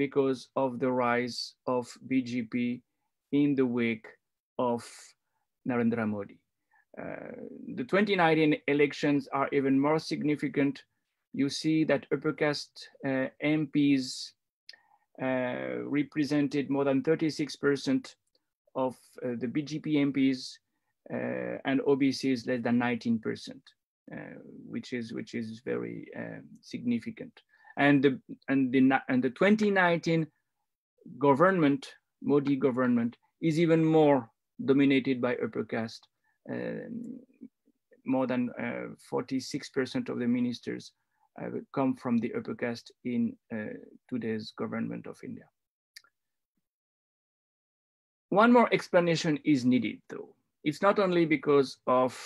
because of the rise of BJP in the wake of Narendra Modi. Uh, the 2019 elections are even more significant. You see that upper caste uh, MPs uh, represented more than 36% of uh, the BJP MPs uh, and OBCs less than 19%, uh, which is which is very significant. And the and the and the 2019 government, Modi government, is even more dominated by upper caste. Um, more than 46% of the ministers come from the upper caste in uh, today's government of India. One more explanation is needed though. It's not only because of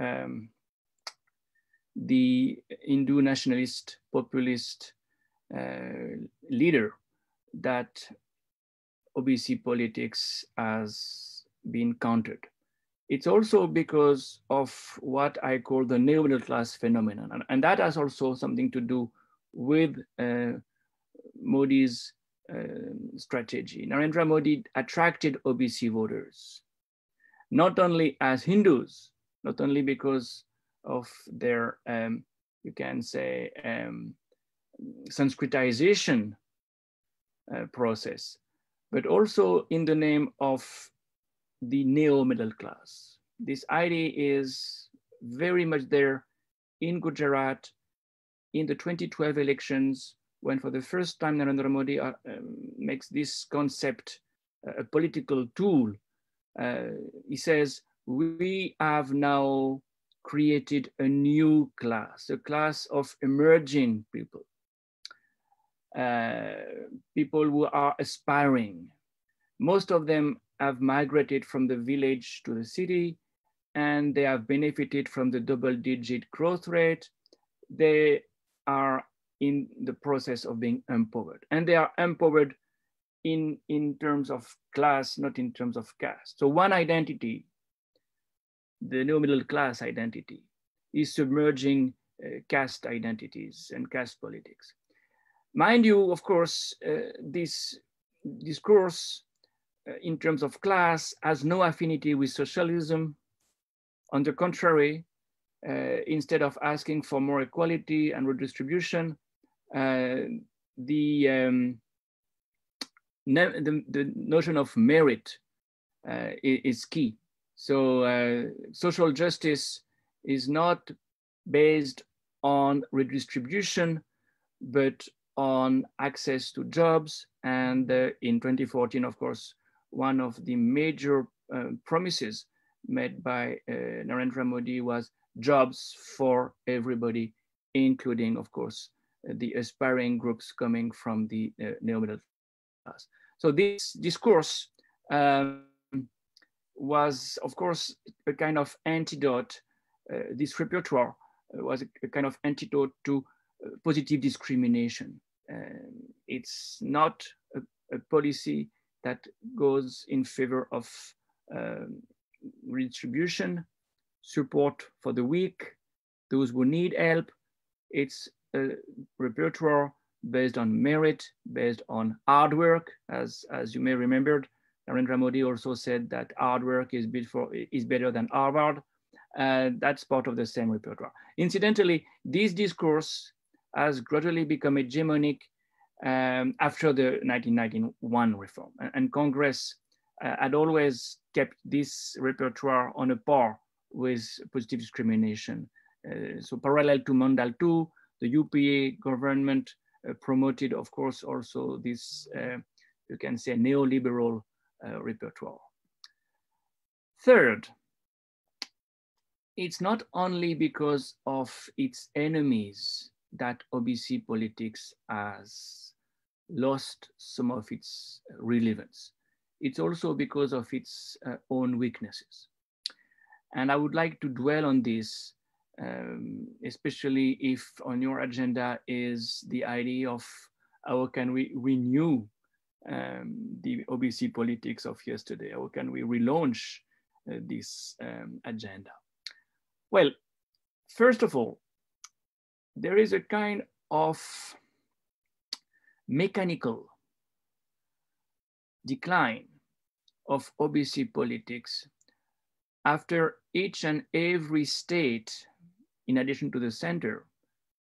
um, the Hindu nationalist populist uh, leader that OBC politics has been countered. It's also because of what I call the neo-middle class phenomenon. And, and, that has also something to do with uh, Modi's uh, strategy. Narendra Modi attracted OBC voters, not only as Hindus, not only because of their, um, you can say, um, Sanskritization uh, process, but also in the name of the neo middle class. This idea is very much there in Gujarat in the 2012 elections when for the first time Narendra Modi uh, um, makes this concept uh, a political tool. Uh, he says, we have now created a new class, a class of emerging people, uh, people who are aspiring. Most of them have migrated from the village to the city and they have benefited from the double digit growth rate. They are in the process of being empowered and they are empowered in, in terms of class, not in terms of caste. So one identity, the new middle class identity is submerging uh, caste identities and caste politics. Mind you, of course, uh, this discourse uh, in terms of class has no affinity with socialism. On the contrary, uh, instead of asking for more equality and redistribution, uh, the, um, the, the, notion of merit uh, is, key. So uh, social justice is not based on redistribution, but on access to jobs. And uh, in 2014, of course, one of the major uh, promises made by uh, Narendra Modi was jobs for everybody, including, of course, the aspiring groups coming from the uh, neo-middle class. So this discourse um, was, of course, a kind of antidote. Uh, this repertoire was a, a, kind of antidote to uh, positive discrimination. Um, it's not a, a policy that goes in favor of um, redistribution, support for the weak, those who need help. It's a repertoire based on merit, based on hard work, as, as you may remember. Narendra Modi also said that hard work is, for, is better than Harvard. Uh, that's part of the same repertoire. Incidentally, this discourse has gradually become hegemonic um, after the 1991 reform. And, and Congress uh, had always kept this repertoire on a par with positive discrimination. Uh, so parallel to Mandal 2, the UPA government uh, promoted, of course, also this, uh, you can say, neoliberal repertoire. Third, it's not only because of its enemies that OBC politics has lost some of its relevance. It's also because of its uh, own weaknesses. And I would like to dwell on this, um, especially if on your agenda is the idea of how can we renew um, the OBC politics of yesterday? How can we relaunch uh, this um, agenda? Well, first of all, there is a kind of mechanical decline of OBC politics after each and every state, in addition to the center,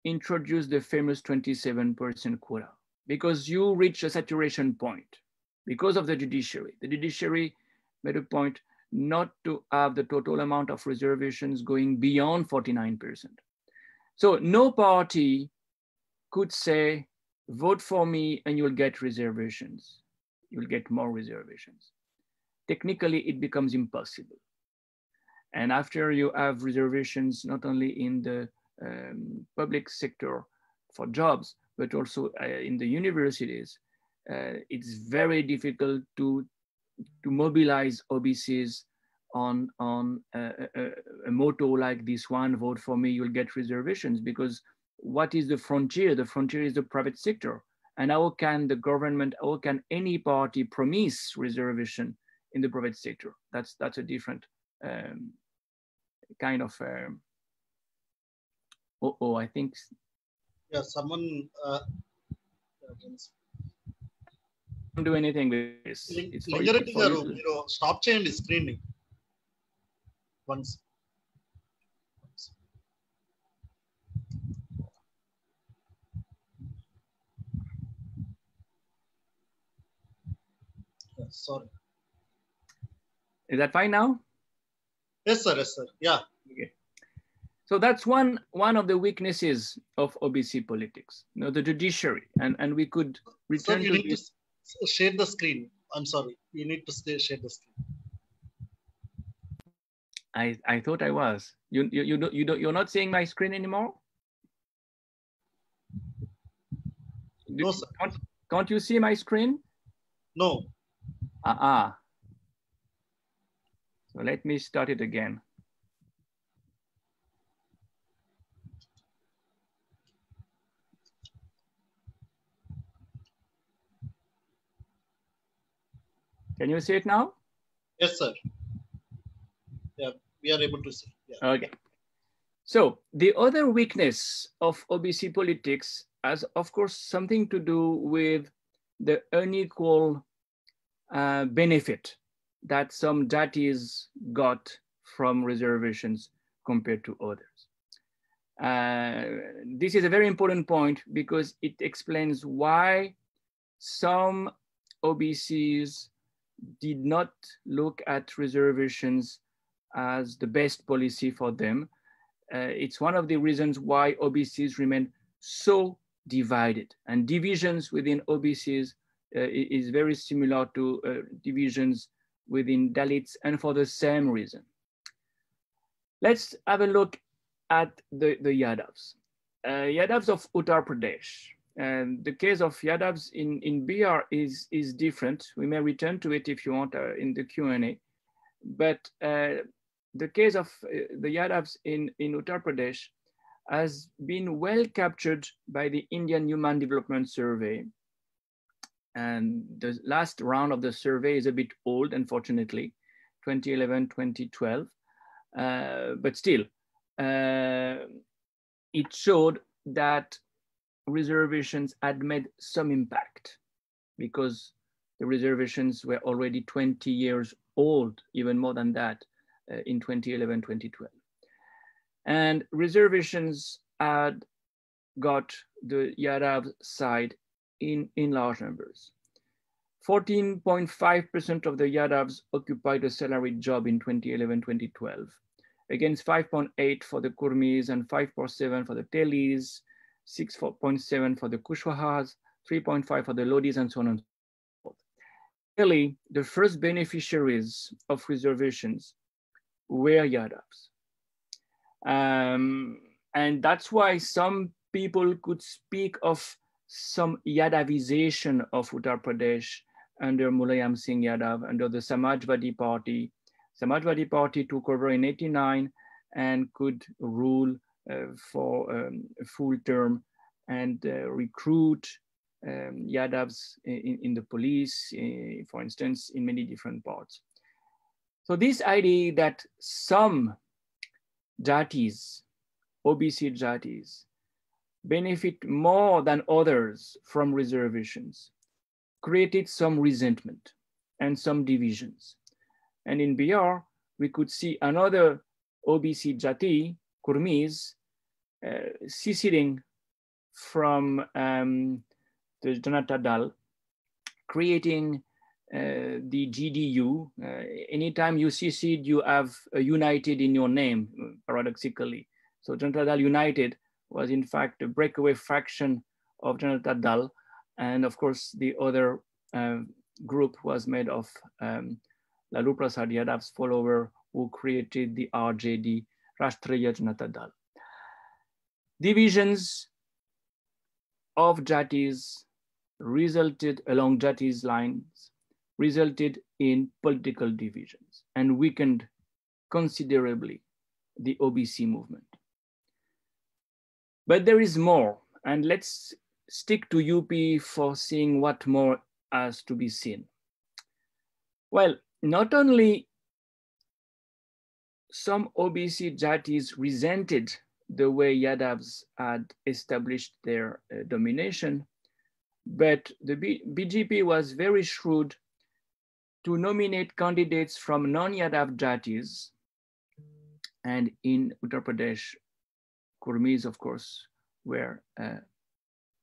introduced the famous 27% quota because you reach a saturation point because of the judiciary. The judiciary made a point not to have the total amount of reservations going beyond 49%. So no party could say, vote for me and you'll get reservations. You'll get more reservations. Technically, it becomes impossible. And after you have reservations, not only in the um, public sector for jobs, but also uh, in the universities, uh, it's very difficult to, to mobilize OBCs on, on a, a, a, motto like this one, vote for me, you'll get reservations, because what is the frontier? The frontier is the private sector. And how can the government, how can any party promise reservation in the private sector? That's, that's a different um, kind of, um, oh, oh, I think. Yeah, someone. Uh, don't do anything with this. Majority linger. You know, stop change screening. Once. sorry. Is that fine now? Yes, sir. Yes, sir. Yeah so that's one one of the weaknesses of obc politics you know the judiciary and and we could return sir, you to need this to share the screen i'm sorry you need to stay, share the screen I, I thought I was. You, you, you, don't, you don't, you're not seeing my screen anymore? No, sir. Can't, can't you see my screen? No. Ah, uh -uh. So let me start it again. Can you see it now? Yes, sir. Yeah, we are able to see. Yeah. Okay. So the other weakness of OBC politics has, of course, something to do with the unequal uh, benefit that some jatis got from reservations compared to others. Uh, this is a very important point because it explains why some OBCs did not look at reservations as the best policy for them. Uh, it's one of the reasons why OBCs remain so divided and divisions within OBCs uh, is very similar to uh, divisions within Dalits and for the same reason. Let's have a look at the, the Yadavs. Uh, Yadavs of Uttar Pradesh. And the case of Yadavs in, in Bihar is, is different. We may return to it if you want uh, in the Q&A. But uh, the case of uh, the Yadavs in, in Uttar Pradesh has been well captured by the Indian Human Development Survey. And the last round of the survey is a bit old, unfortunately, 2011, 2012. Uh, but still, uh, it showed that reservations had made some impact because the reservations were already 20 years old, even more than that, uh, in 2011, 2012. And reservations had got the Yadav side in, in large numbers. 14.5% of the Yadavs occupied a salaried job in 2011-2012, against 5.8 for the Kurmis and 5.7 for the Telis, 6.7 for the Kushwahas, 3.5 for the Lodis, and so on and so forth. Really, the first beneficiaries of reservations were Yadavs. Um, and that's why some people could speak of some Yadavization of Uttar Pradesh under Mulayam Singh Yadav, under the Samajwadi Party. Samajwadi Party took over in 89 and could rule for um, a full term and uh, recruit um, Yadavs in, in the police, uh, for instance, in many different parts. So this idea that some jatis, OBC jatis, benefit more than others from reservations created some resentment. and some divisions. And in Bihar, we could see another OBC Jati, Kurmis, uh, seceding from um, the Janata Dal, creating uh, the JDU. Uh, anytime you secede, you have united in your name, paradoxically. So Janata Dal United was in fact a breakaway faction of Janata Dal. And of course, the other uh, group was made of um, Lalu Prasad Yadav's follower who created the RJD, Rashtriya Janata Dal. Divisions of Jatis resulted along Jatis lines, resulted in political divisions and weakened considerably the OBC movement. But there is more, and let's stick to UP for seeing what more has to be seen. Well, not only some OBC Jatis resented the way Yadavs had established their uh, domination, but the B BJP was very shrewd to nominate candidates from non-Yadav Jatis, and in Uttar Pradesh, Kurmis, of course, were uh,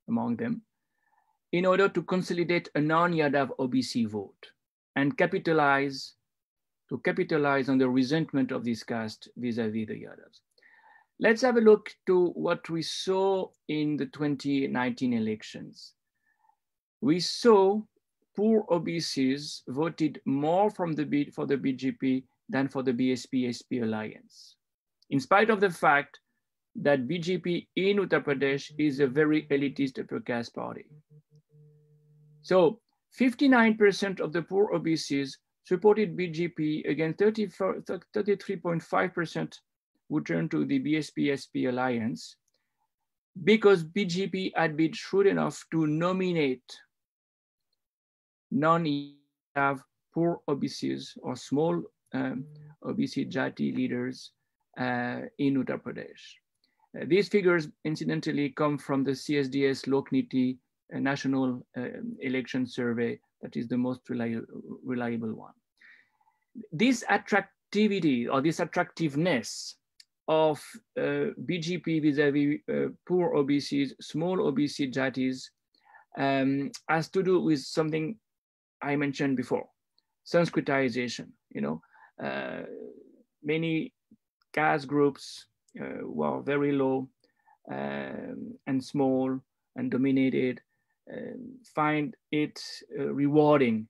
among them, in order to consolidate a non-Yadav OBC vote and capitalize, to capitalize on the resentment of this caste vis-a-vis -vis the Yadavs. Let's have a look to what we saw in the 2019 elections. We saw poor OBCs voted more from the, for the BJP than for the BSP-SP alliance. In spite of the fact that BJP in Uttar Pradesh is a very elitist upper caste party. So 59% of the poor OBCs supported BJP, against 33.5% would turn to the BSP-SP alliance because BJP had been shrewd enough to nominate non-have poor OBCs or small um, OBC Jati leaders uh, in Uttar Pradesh. Uh, these figures, incidentally, come from the CSDS Lokniti uh, National uh, Election Survey that is the most reliable, reliable one. This attractivity or this attractiveness of uh, BJP vis-a-vis -vis, uh, poor OBCs, small OBC jatis, um, has to do with something I mentioned before, Sanskritization. You know, uh, many caste groups uh, were very low um, and small and dominated find it uh, rewarding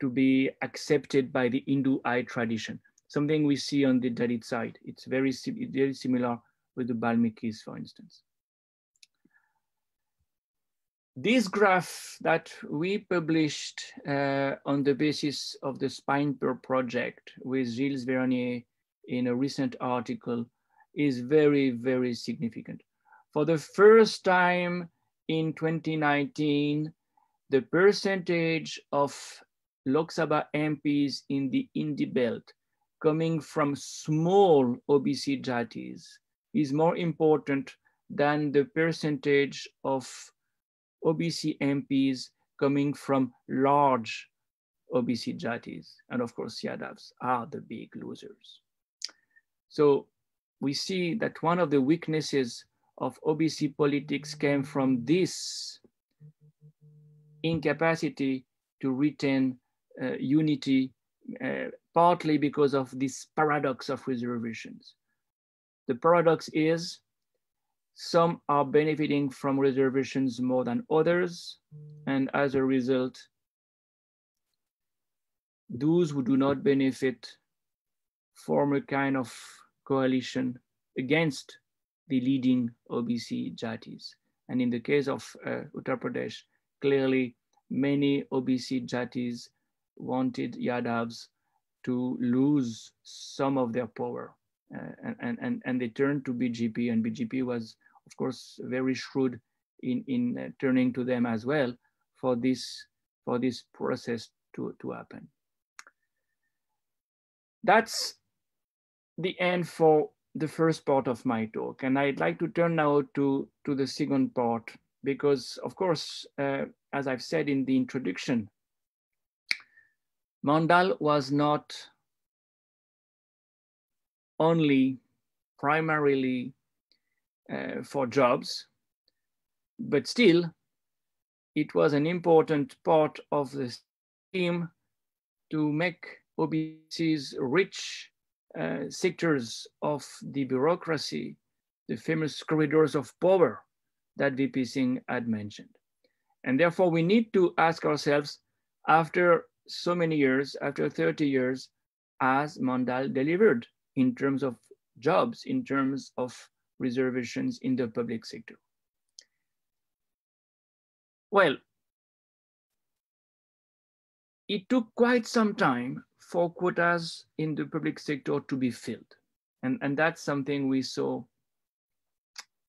to be accepted by the Hindu eye tradition something we see on the Dalit side. It's very, very similar with the Balmikis, for instance. This graph that we published uh, on the basis of the SPINPER project with Gilles Verniers in a recent article is very, very significant. For the first time in 2019, the percentage of Lok Sabha MPs in the Hindi belt coming from small OBC jatis is more important than the percentage of OBC MPs coming from large OBC jatis. And of course, Yadavs are the big losers. So we see that one of the weaknesses of OBC politics came from this incapacity to retain uh, unity uh, partly because of this paradox of reservations. The paradox is some are benefiting from reservations more than others. And as a result, those who do not benefit form a kind of coalition against the leading OBC jatis. And in the case of uh, Uttar Pradesh, clearly many OBC jatis wanted Yadavs to lose some of their power. Uh, and, and, and they turned to BJP and BJP was, of course, very shrewd in, in uh, turning to them as well for this, for this process to, to happen. That's the end for the first part of my talk. And I'd like to turn now to, to the second part, because of course, uh, as I've said in the introduction, Mandal was not only primarily uh, for jobs, but still it was an important part of the scheme to make OBCs rich uh, sectors of the bureaucracy, the famous corridors of power that VP Singh had mentioned. And therefore we need to ask ourselves, after so many years, after 30 years, has Mandal delivered in terms of jobs, in terms of reservations in the public sector? Well, it took quite some time for quotas in the public sector to be filled. And, and that's something we saw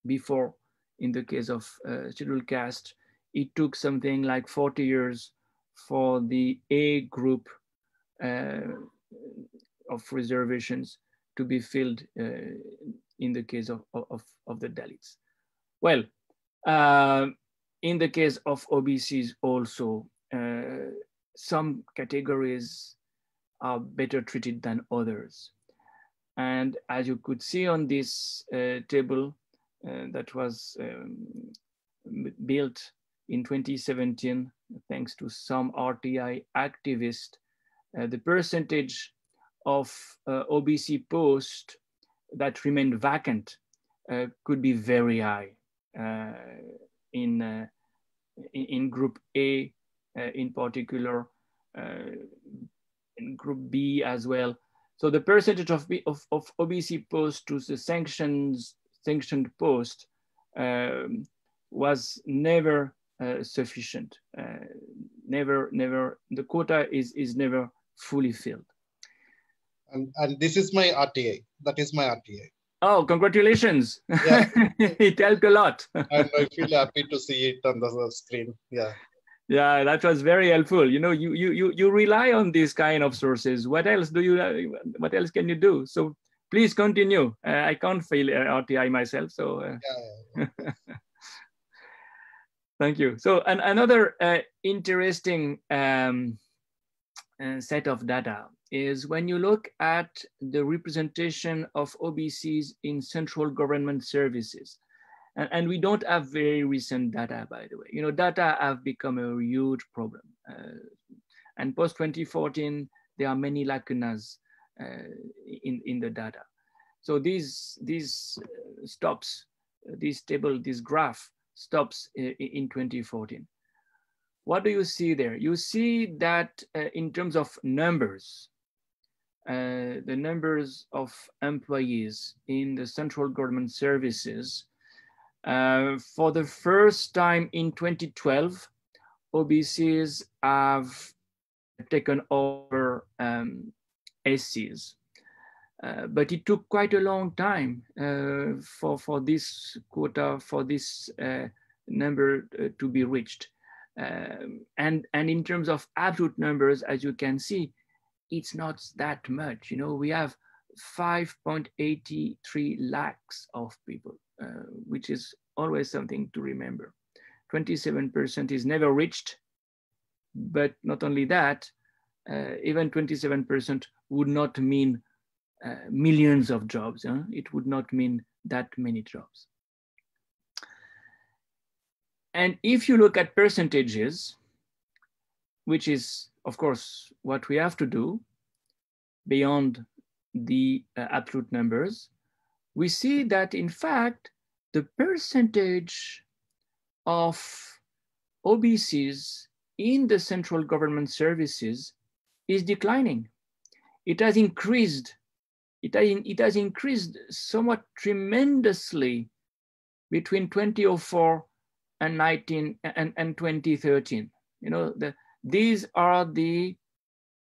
before in the case of uh, scheduled caste. It took something like 40 years for the A group uh, of reservations to be filled uh, in the case of, of, of the Dalits. Well, uh, in the case of OBCs also, uh, some categories are better treated than others. And as you could see on this uh, table uh, that was um, built in 2017, thanks to some RTI activists, uh, the percentage of uh, OBC posts that remained vacant uh, could be very high uh, in, in, in, group A in particular, in group B as well. So the percentage of, of, of OBC posts to the sanctions, sanctioned post um, was never uh, sufficient. Uh, never, never, the quota is, is never fully filled. And, and this is my RTA. That is my RTA. Oh, congratulations. Yeah. it helped a lot. and I feel happy to see it on the screen. Yeah yeah that was very helpful. You know you you you, you rely on these kind of sources. What else do you what else can you do? So please continue. Uh, i can't fail uh, rti myself so uh, yeah. thank you. So and another uh, interesting um, uh, set of data is when you look at the representation of obcs in central government services and, and we don't have very recent data, by the way. You know, data have become a huge problem. Uh, and post 2014, there are many lacunas uh, in, in the data. So these, these uh, stops, this table, this graph stops in, in 2014. What do you see there? You see that uh, in terms of numbers, uh, the numbers of employees in the central government services uh, for the first time in 2012, OBCs have taken over um, SCs. Uh, but it took quite a long time uh, for, for this quota, for this uh, number uh, to be reached. Um, and, and in terms of absolute numbers, as you can see, it's not that much. You know, we have 5.83 lakhs of people. Uh, which is always something to remember. 27% is never reached, but not only that, uh, even 27% would not mean uh, millions of jobs. Huh? It would not mean that many jobs. And if you look at percentages, which is, of course, what we have to do beyond the uh, absolute numbers, we see that in fact, the percentage of OBCs in the central government services is declining. It has increased. It has, it has increased somewhat tremendously between 2004 and 19 and, and 2013. You know, the, these are the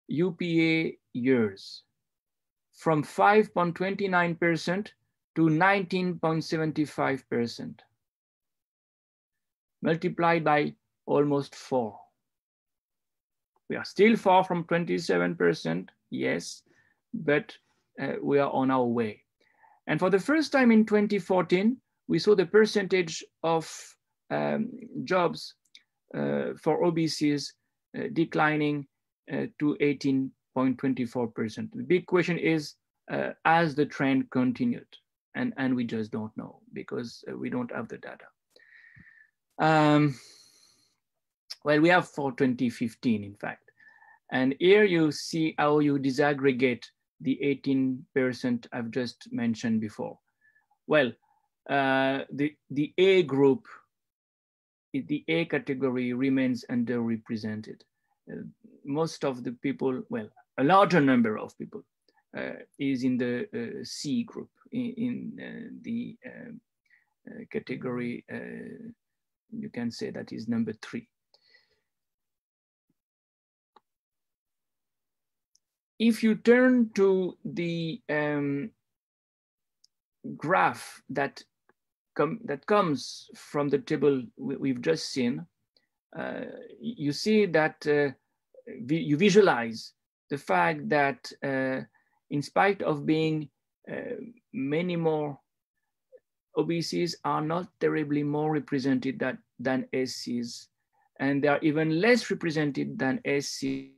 UPA years from 5.29% to 19.75%, multiplied by almost four. We are still far from 27%, yes, but uh, we are on our way. And for the first time in 2014, we saw the percentage of um, jobs uh, for OBCs uh, declining uh, to 18.24%. The big question is, uh, as the trend continued, and, and we just don't know because uh, we don't have the data. Um, well, we have for 2015, in fact. And here you see how you disaggregate the 18% I've just mentioned before. Well, uh, the, the A group, the A category remains underrepresented. Uh, most of the people, well, a larger number of people uh, is in the uh, C group, in, in uh, the um, uh, category, you can say that is number three. if you turn to the um, graph that, com that comes from the table we, have just seen, uh, you see that uh, vi you visualize the fact that uh, in spite of being uh, many more OBCs are not terribly more represented that, than SCs, and they are even less represented than SCs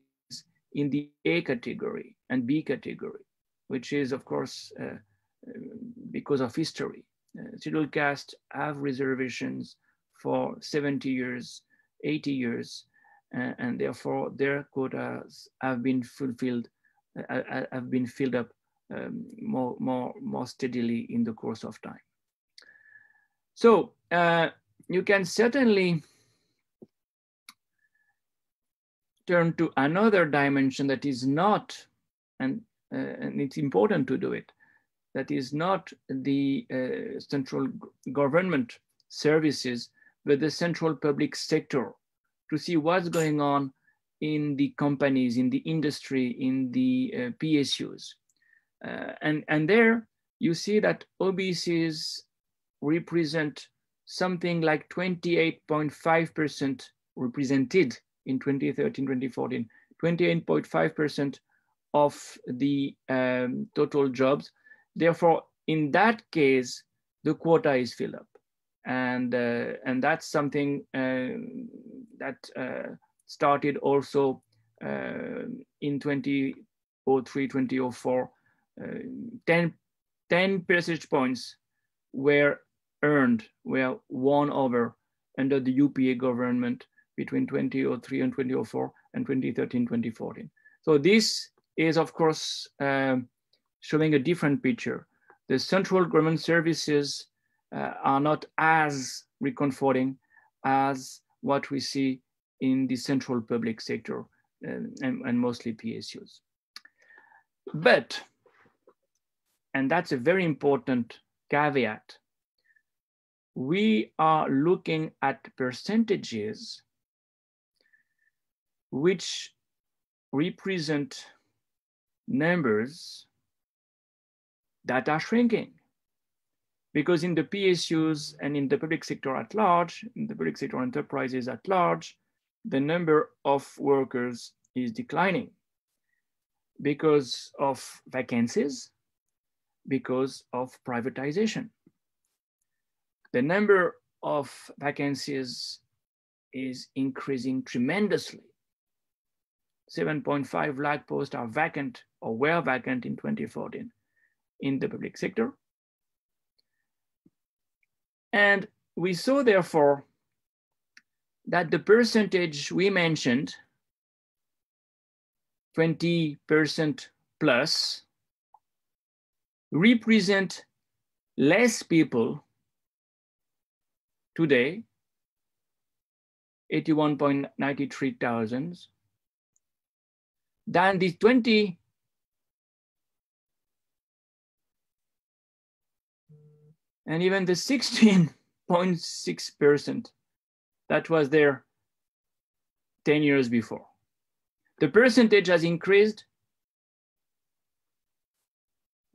in the A category and B category, which is of course uh, because of history. Uh, caste have reservations for 70 years, 80 years, uh, and therefore their quotas have been fulfilled, uh, uh, have been filled up um, more, more, more steadily in the course of time. So uh, you can certainly turn to another dimension that is not, and, uh, and it's important to do it, that is not the uh, central government services, but the central public sector to see what's going on in the companies, in the industry, in the uh, PSUs. Uh, and, and there you see that OBCs represent something like 28.5% represented in 2013, 2014, 28.5% of the um, total jobs. Therefore, in that case, the quota is filled up. And, uh, and that's something uh, that uh, started also uh, in 2003, 2004. Uh, 10, 10 percentage points were earned, were won over under the UPA government between 2003 and 2004 and 2013, 2014. So this is of course um, showing a different picture. The central government services uh, are not as reconforting as what we see in the central public sector um, and, and mostly PSUs. But, and that's a very important caveat, we are looking at percentages which represent numbers that are shrinking. Because in the PSUs and in the public sector at large, in the public sector enterprises at large, the number of workers is declining because of vacancies, because of privatization. The number of vacancies is increasing tremendously 7.5 lakh posts are vacant or were vacant in 2014 in the public sector. And we saw therefore that the percentage we mentioned, 20% plus, represent less people today, 81.93 thousands, than the 20 and even the 16.6% that was there 10 years before. The percentage has increased,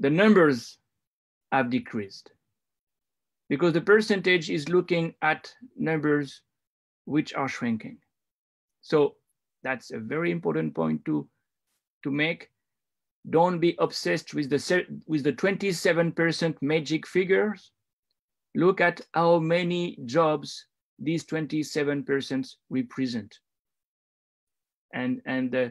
the numbers have decreased because the percentage is looking at numbers which are shrinking. So that's a very important point to to make. Don't be obsessed with the, with the 27% magic figures. Look at how many jobs these 27% represent. And, and uh,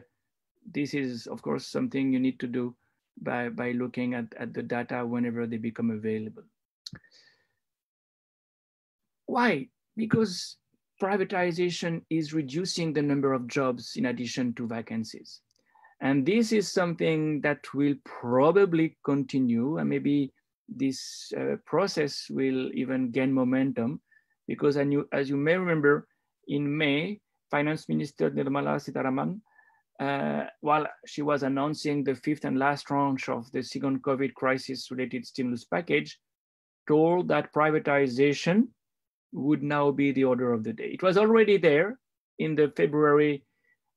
this is, of course, something you need to do by, by looking at, at the data whenever they become available. Why? Because privatization is reducing the number of jobs in addition to vacancies. And this is something that will probably continue and maybe this uh, process will even gain momentum because as you, as you may remember, in May, Finance Minister Nirmala Sitharaman, uh, while she was announcing the fifth and last tranche of the second COVID crisis related stimulus package, told that privatization would now be the order of the day. It was already there in the February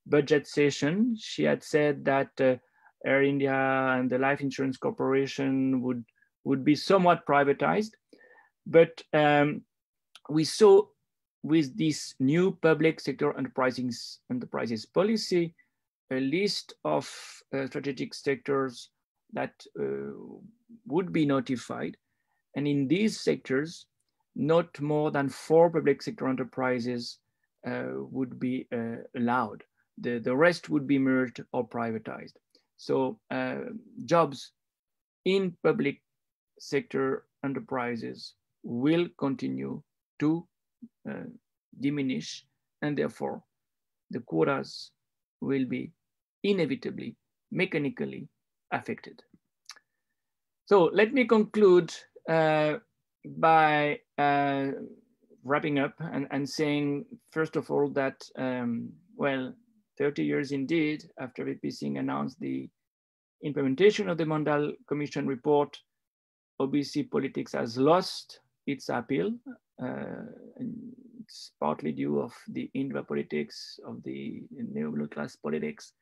budget session. She had said that uh, Air India and the Life Insurance Corporation would, would be somewhat privatized. But um, we saw with this new public sector enterprises, enterprises policy, a list of uh, strategic sectors that uh, would be notified. And in these sectors, not more than four public sector enterprises uh, would be uh, allowed. The, the rest would be merged or privatized. So uh, jobs in public sector enterprises will continue to uh, diminish and therefore the quotas will be inevitably mechanically affected. So let me conclude uh, by uh, wrapping up and, and saying, first of all, that, um, well, 30 years indeed after VP Singh announced the implementation of the Mandal Commission report, OBC politics has lost its appeal. Uh, it's partly due of the Indra politics, of the neo class politics,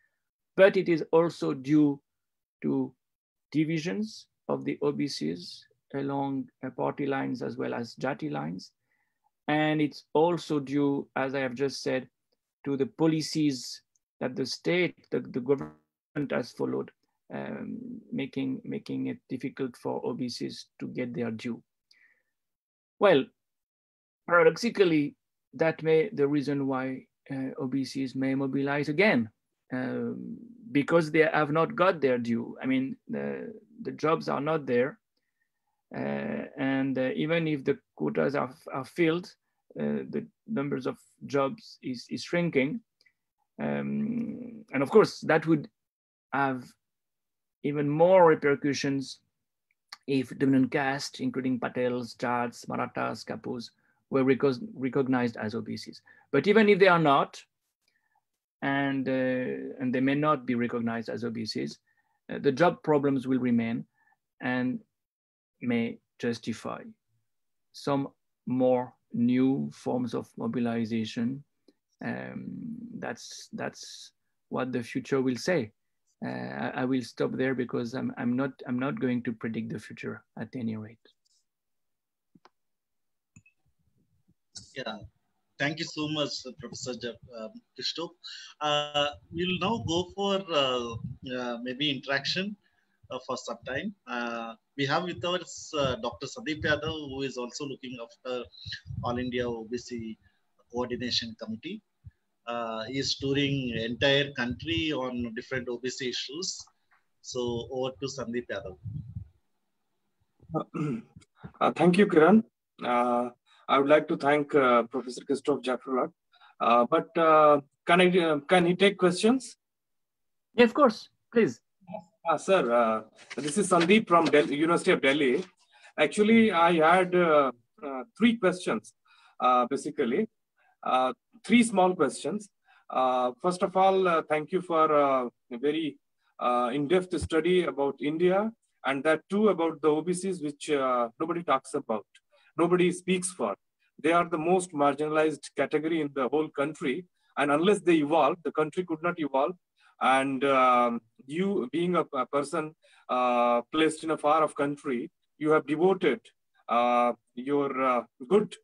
but it is also due to divisions of the OBCs along uh, party lines as well as Jati lines. And it's also due, as I have just said, to the policies that the state, the, the government has followed, um, making, making it difficult for OBCs to get their due. Well, paradoxically, that may the reason why uh, OBCs may mobilize again because they have not got their due. I mean, the, the jobs are not there. Uh, and uh, even if the quotas are, are filled, uh, the numbers of jobs is, is shrinking. Um, and of course, that would have even more repercussions if dominant caste, including Patels, Jats, Marathas, Kapus, were recognized as OBCs. But even if they are not, and, uh, and they may not be recognized as OBCs, uh, the job problems will remain and may justify some more new forms of mobilization. Um, that's, that's what the future will say. Uh, I, I, will stop there because I'm, I'm, not, I'm not going to predict the future at any rate. Yeah, thank you so much, Professor um, Christophe. Uh, we'll now go for uh, uh, maybe interaction uh, for some time. Uh, we have with us uh, Dr. Sandeep Yadav, who is also looking after All India OBC Coordination Committee. he is touring entire country on different OBC issues. So over to Sandeep Yadav. thank you, Kiran. I would like to thank uh, Professor Christophe Jaffrelot. Uh, but uh, can I uh, can he take questions? Yeah, of course, please. Uh, sir, uh, this is Sandeep from Delhi, University of Delhi. Actually, I had uh, three questions, basically, three small questions. first of all, thank you for a very in-depth study about India and that too about the OBCs, which nobody talks about nobody speaks for. They are the most marginalized category in the whole country. And unless they evolve, the country could not evolve. And um, you, being a, a person uh, placed in a far off country, you have devoted uh, your uh, good,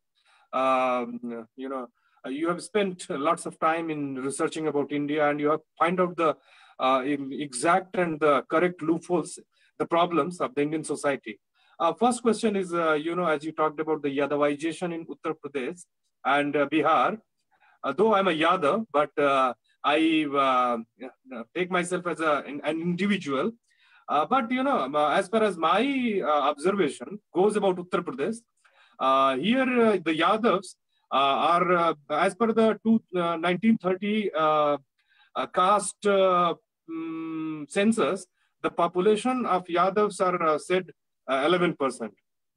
um, you know, uh, you have spent lots of time in researching about India and you have find out the uh, exact and the correct loopholes, the problems of the Indian society. Uh, first question is, uh, you know, as you talked about the Yadavization in Uttar Pradesh and uh, Bihar, uh, though I'm a Yadav, but uh, I uh, take myself as a, an, individual. But you know, as far as my observation goes about Uttar Pradesh, here the Yadavs are, as per the two, 1930 caste um, census, the population of Yadavs are said 11%.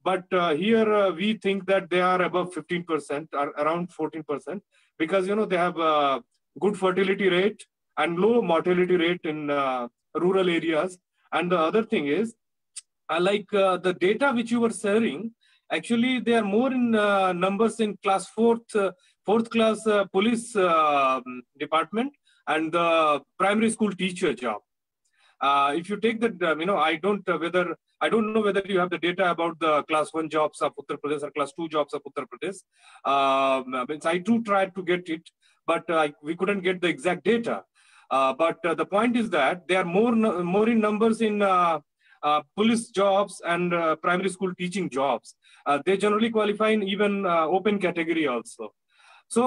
But here we think that they are above 15% or around 14% because you know they have a good fertility rate and low mortality rate in uh, rural areas. And the other thing is, uh, like uh, the data which you were sharing, actually they are more in uh, numbers in class fourth, uh, fourth class uh, police department and the primary school teacher job. if you take that, um, you know, I don't whether I don't know whether you have the data about the class one jobs of Uttar Pradesh or class two jobs of Uttar Pradesh. Um, I do try to get it, but uh, we couldn't get the exact data. Uh, but uh, the point is that they are more, more in numbers in police jobs and primary school teaching jobs. they generally qualify in even open category also. So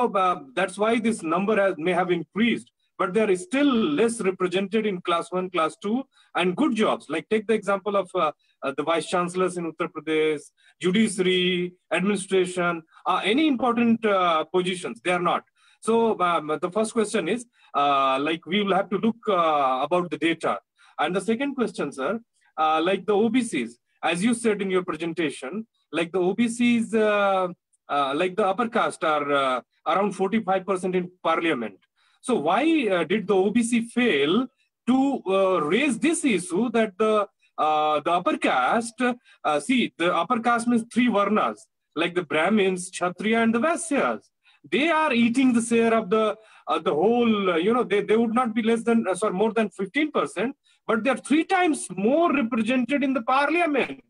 that's why this number has, may have increased but they are still less represented in class one, class two, and good jobs. Like take the example of uh, uh, the vice chancellors in Uttar Pradesh, judiciary, administration, uh, any important positions. They are not. So um, the first question is, uh, like we will have to look uh, about the data. And the second question, sir, uh, like the OBCs, as you said in your presentation, like the OBCs, uh, uh, like the upper caste are uh, around 45% in parliament. So why did the OBC fail to raise this issue that the the upper caste, see, the upper caste means three varnas, like the Brahmins, Kshatriya, and the Vaisyas they are eating the share of the uh, the whole uh, you know they, they would not be less than uh, sorry more than 15% but they're three times more represented in the parliament.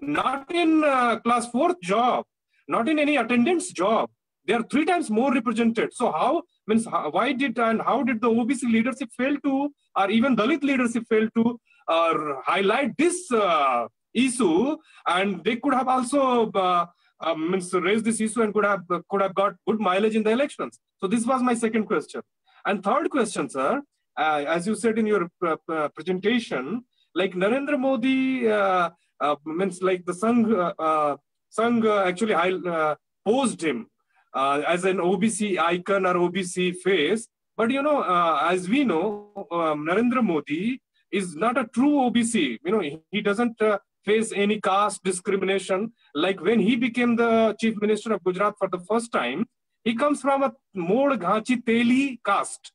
Not in uh, class fourth job not in any attendance job they are three times more represented so how means how, why did and how did the obc leadership fail to or even dalit leadership fail to uh, highlight this uh, issue and they could have also um, means raised this issue and could have could have got good mileage in the elections. So this was my second question. And third question, sir, uh, as you said in your uh, uh presentation, like Narendra Modi uh, uh means like the Sangh, uh, Sangh actually posed him as an OBC icon or OBC face. But you know, as we know, um, Narendra Modi is not a true OBC. You know, he, doesn't face any caste discrimination. Like when he became the chief minister of Gujarat for the first time, he comes from a Mod Ghanchi Teli caste.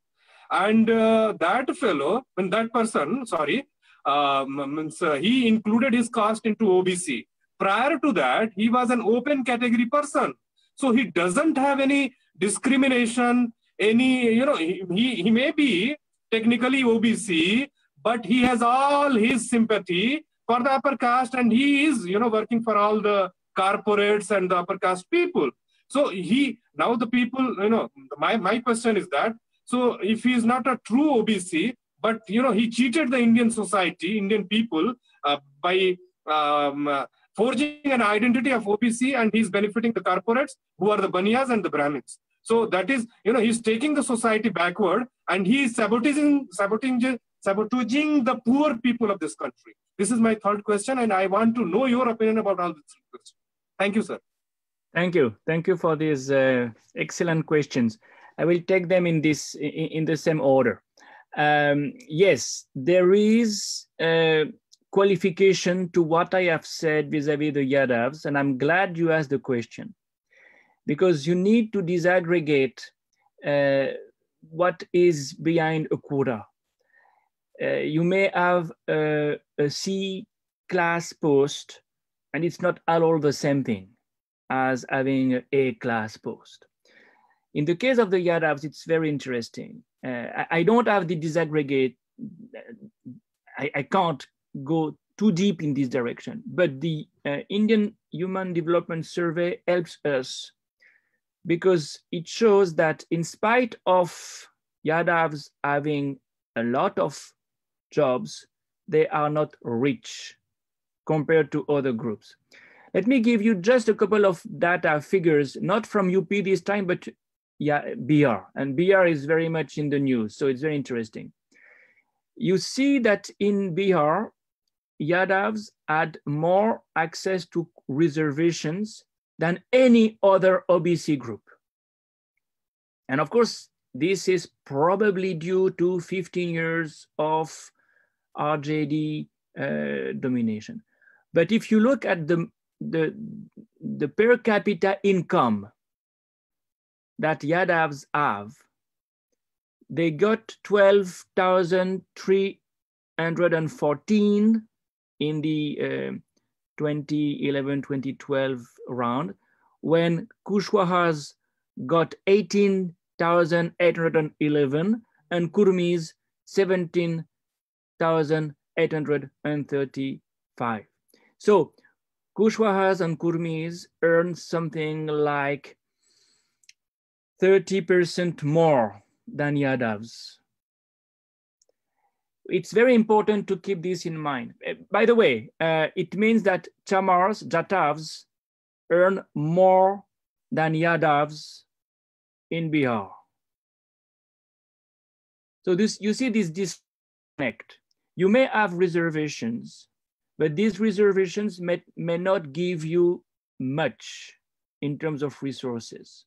And uh, that fellow, when that person, sorry, uh, means, uh, he included his caste into OBC. Prior to that, he was an open category person. So he doesn't have any discrimination, any, you know, he, he, he may be technically OBC, but he has all his sympathy for the upper caste and he is you know working for all the corporates and the upper caste people. So he now the people you know my, my question is that so if he is not a true obc but you know he cheated the indian society indian people uh, by um, uh, forging an identity of obc and he's benefiting the corporates who are the baniyas and the brahmins so that is you know he's taking the society backward and he is sabotaging sabotaging sabotaging the poor people of this country? This is my third question, and I want to know your opinion about all these questions. Thank you, sir. Thank you. Thank you for these uh, excellent questions. I will take them in this in, in the same order. Um, yes, there is a qualification to what I have said vis-a-vis -vis the Yadavs, and I'm glad you asked the question because you need to disaggregate uh, what is behind a quota uh, you may have a, a C class post and it's not at all the same thing as having A class post. In the case of the Yadavs, it's very interesting. Uh, I, I, don't have the disaggregate, I, I, can't go too deep in this direction, but the uh, Indian Human Development Survey helps us because it shows that in spite of Yadavs having a lot of jobs, they are not rich compared to other groups. Let me give you just a couple of data figures, not from UP this time, but yeah, Bihar. And Bihar is very much in the news, so it's very interesting. You see that in Bihar, Yadavs had more access to reservations than any other OBC group. And of course, this is probably due to 15 years of RJD uh, domination. But if you look at the, the, the per capita income that Yadavs have, they got 12,314 in the uh, 2011-2012 round, when Kushwahas got 18,811 and Kurmis 17,835. So Kushwahas and Kurmis earn something like 30% more than Yadavs. It's very important to keep this in mind. Eh, by the way, uh, it means that Chamars, Jatavs, earn more than Yadavs in Bihar. So this, you see this disconnect. You may have reservations, but these reservations may, may not give you much in terms of resources.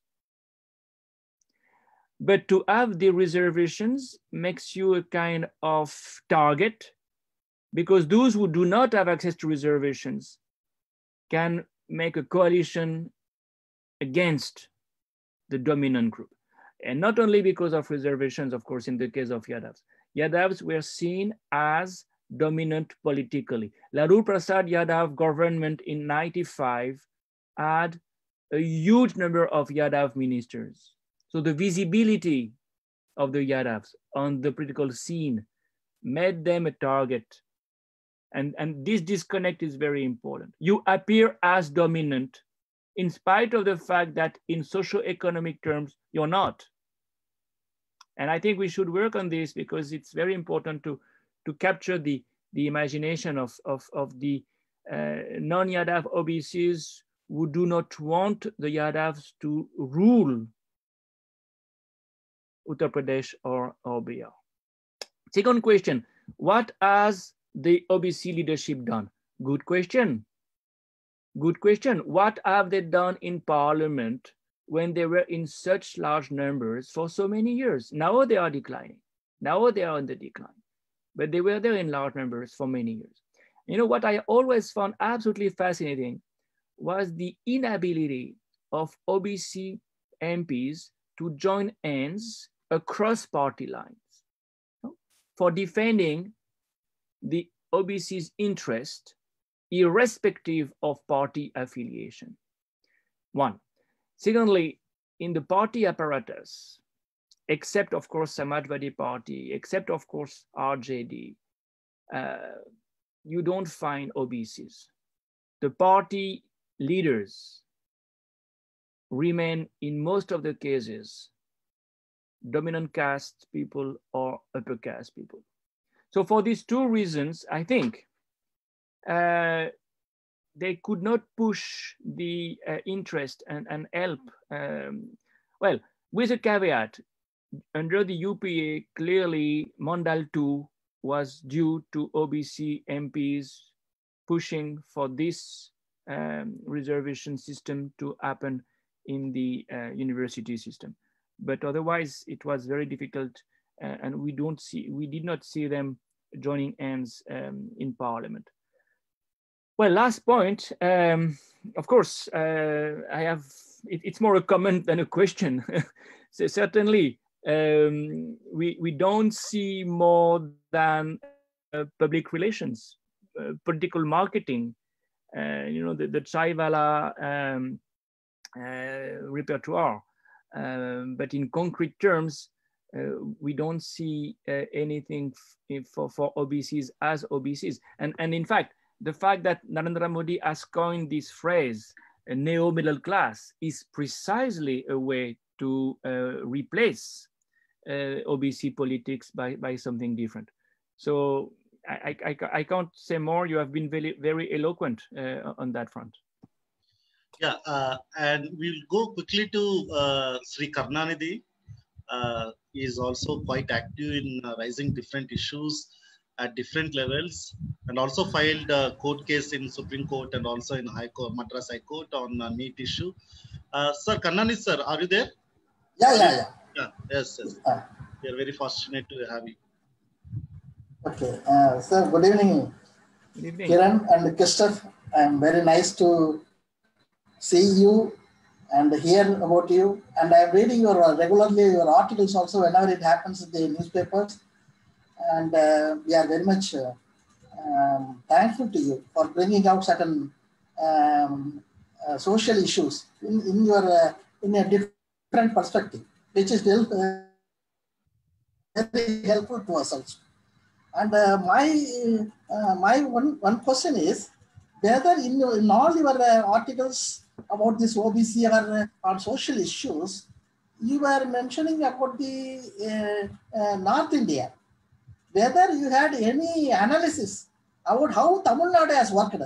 But to have the reservations makes you a kind of target because those who do not have access to reservations can make a coalition against the dominant group. And not only because of reservations, of course, in the case of Yadavs. Yadavs were seen as dominant politically. Lalu Prasad Yadav government in 95 had a huge number of Yadav ministers. So the visibility of the Yadavs on the political scene made them a target. And, and this disconnect is very important. You appear as dominant in spite of the fact that in socio-economic terms, you're not. And I think we should work on this because it's very important to, to capture the, the imagination of, of, of the uh, non-Yadav OBCs who do not want the Yadavs to rule Uttar Pradesh or, or Bihar. Second question, what has the OBC leadership done? Good question. Good question. What have they done in parliament when they were in such large numbers for so many years? Now they are declining. Now they are on the decline. But they were there in large numbers for many years. You know, what I always found absolutely fascinating was the inability of OBC MPs to join hands across party lines for defending the OBC's interest, irrespective of party affiliation. One. Secondly, in the party apparatus, except of course Samajwadi Party, except of course RJD, uh, you don't find OBCs. The party leaders remain in most of the cases dominant caste people or upper caste people. So for these two reasons, I think uh, they could not push the uh, interest and, and help. Um, well, with a caveat, under the UPA, clearly Mandal 2 was due to OBC MPs pushing for this um, reservation system to happen in the uh, university system but otherwise it was very difficult uh, and we don't see, we did not see them joining hands um, in parliament. Well, last point, um, of course, uh, I have, it, it's more a comment than a question. so certainly, um, we, we don't see more than uh, public relations, uh, political marketing, uh, you know, the, the Chaiwala um, uh, repertoire. Um, but in concrete terms, uh, we don't see uh, anything for, for OBCs as OBCs. And, and in fact, the fact that Narendra Modi has coined this phrase, neo-middle class, is precisely a way to uh, replace uh, OBC politics by, by something different. So I, I, I, can't say more. You have been very, very eloquent uh, on that front. Yeah, uh, and we'll go quickly to uh, Sri Karnanidhi. Uh, he is also quite active in uh, raising different issues at different levels and also filed a court case in Supreme Court and also in High Court, Madras High Court on a NEET issue. Uh, sir, Kannani sir, are you there? Yeah, yeah, yeah. Yeah, yes, yes. Ah. We are very fortunate to have you. Okay. Uh, sir, good evening, Good evening. Kiran and Christoph. I'm very nice to see you and hear about you. And I'm reading your uh, regularly your articles also whenever it happens in the newspapers. And uh, we are very much uh, um, thankful to you for bringing out certain um, uh, social issues in, in your uh, in a different perspective, which is still uh, very helpful to us also. And my my one, one question is whether in, in all your uh, articles about this OBC or, uh, or social issues, you were mentioning about the uh, North India. Whether you had any analysis about how Tamil Nadu has worked,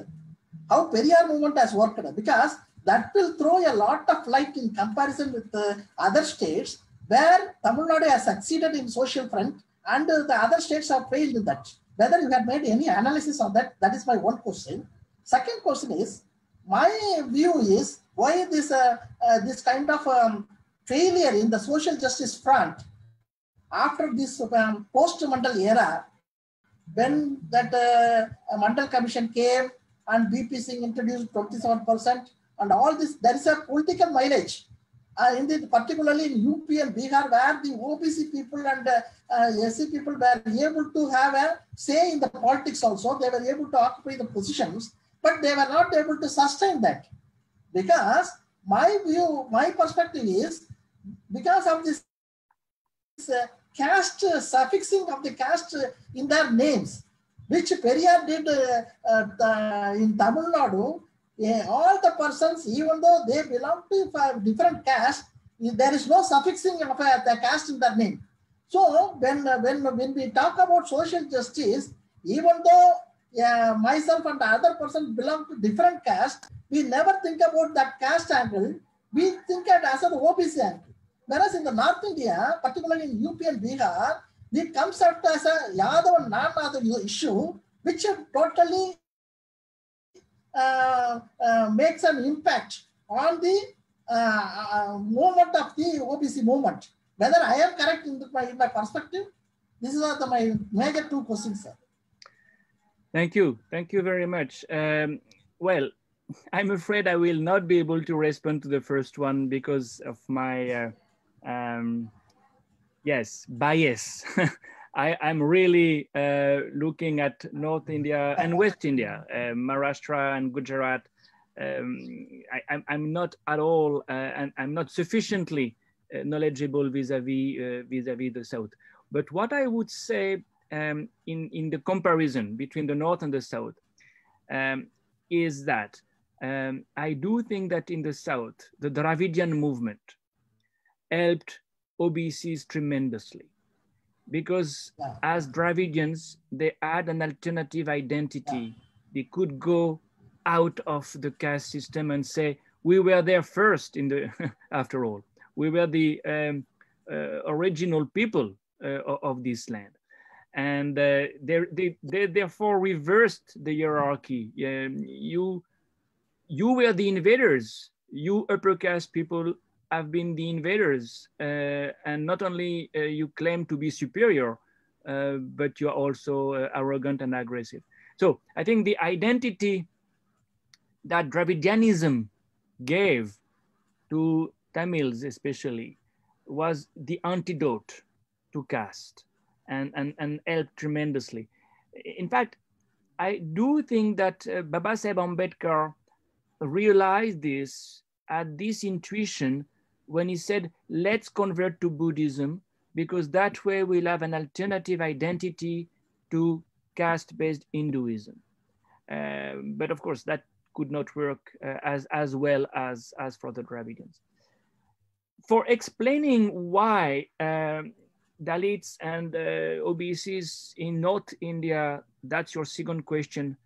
how Periyar movement has worked, because that will throw a lot of light in comparison with the other states where Tamil Nadu has succeeded in social front and the other states have failed in that. Whether you had made any analysis on that, that is my one question. Second question is, my view is why this uh, uh, this kind of um, failure in the social justice front after this um, post-Mandal era, when that uh, Mandal Commission came and VP Singh introduced 27% and all this, there is a political mileage uh, in the, particularly in UP and Bihar, where the OBC people and uh, uh, SC people were able to have a say in the politics also. They were able to occupy the positions, but they were not able to sustain that. Because my view, my perspective is because of this, this uh, caste uh, suffixing of the caste uh, in their names, which Periyar did uh, uh, in Tamil Nadu, yeah, all the persons, even though they belong to different caste, there is no suffixing of a, the caste in their name. So when, uh, when, when we talk about social justice, even though yeah, myself and the other person belong to different caste, we never think about that caste angle. We think it as an OBC angle. Whereas in the North India, particularly in UP and Bihar, it comes out as a Yadav and non-Yadav issue, which totally uh, uh, makes an impact on the uh, uh, movement of the OBC movement. Whether I am correct in, the, my, in my perspective, these are the, my major two questions, sir. Thank you. Thank you very much. Um, well, I'm afraid I will not be able to respond to the first one because of my, uh, um, yes, bias. I, I'm really uh, looking at North India and West India, uh, Maharashtra and Gujarat. Um, I, I'm, I'm not at all, uh, and I'm not sufficiently uh, knowledgeable vis-a-vis uh, vis-a-vis the South. But what I would say um, in, in the comparison between the North and the South um, is that um, I do think that in the South, the Dravidian movement helped OBCs tremendously because Yeah. as Dravidians, they had an alternative identity. They could go out of the caste system and say, we were there first in the, after all, we were the um, uh, original people uh, of this land. And uh, they, they, they therefore reversed the hierarchy. Um, you, you were the invaders. You upper caste people have been the invaders. Uh, and not only uh, you claim to be superior, uh, but you are also uh, arrogant and aggressive. So I think the identity that Dravidianism gave to Tamils especially was the antidote to caste and, and, and helped tremendously. In fact, I do think that uh, Baba Ambedkar realized this, had this intuition when he said, let's convert to Buddhism because that way we'll have an alternative identity to caste-based Hinduism. Um, but of course, that could not work uh, as, as well as, as for the Dravidians. For explaining why um, Dalits and uh, OBCs in North India, that's your second question,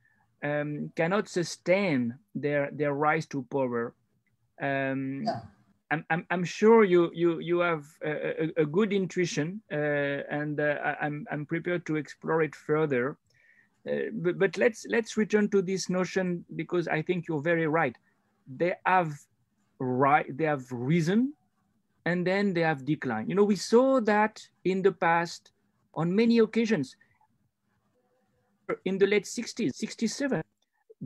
um, cannot sustain their, their rise to power. Um, yeah. I'm, I'm, I'm sure you, you, you have a, a, a good intuition uh, and uh, I'm, I'm prepared to explore it further. Uh, but, but let's, let's return to this notion because I think you're very right. They have right, they have reason and then they have declined. You know, we saw that in the past on many occasions. In the late 60s, 67,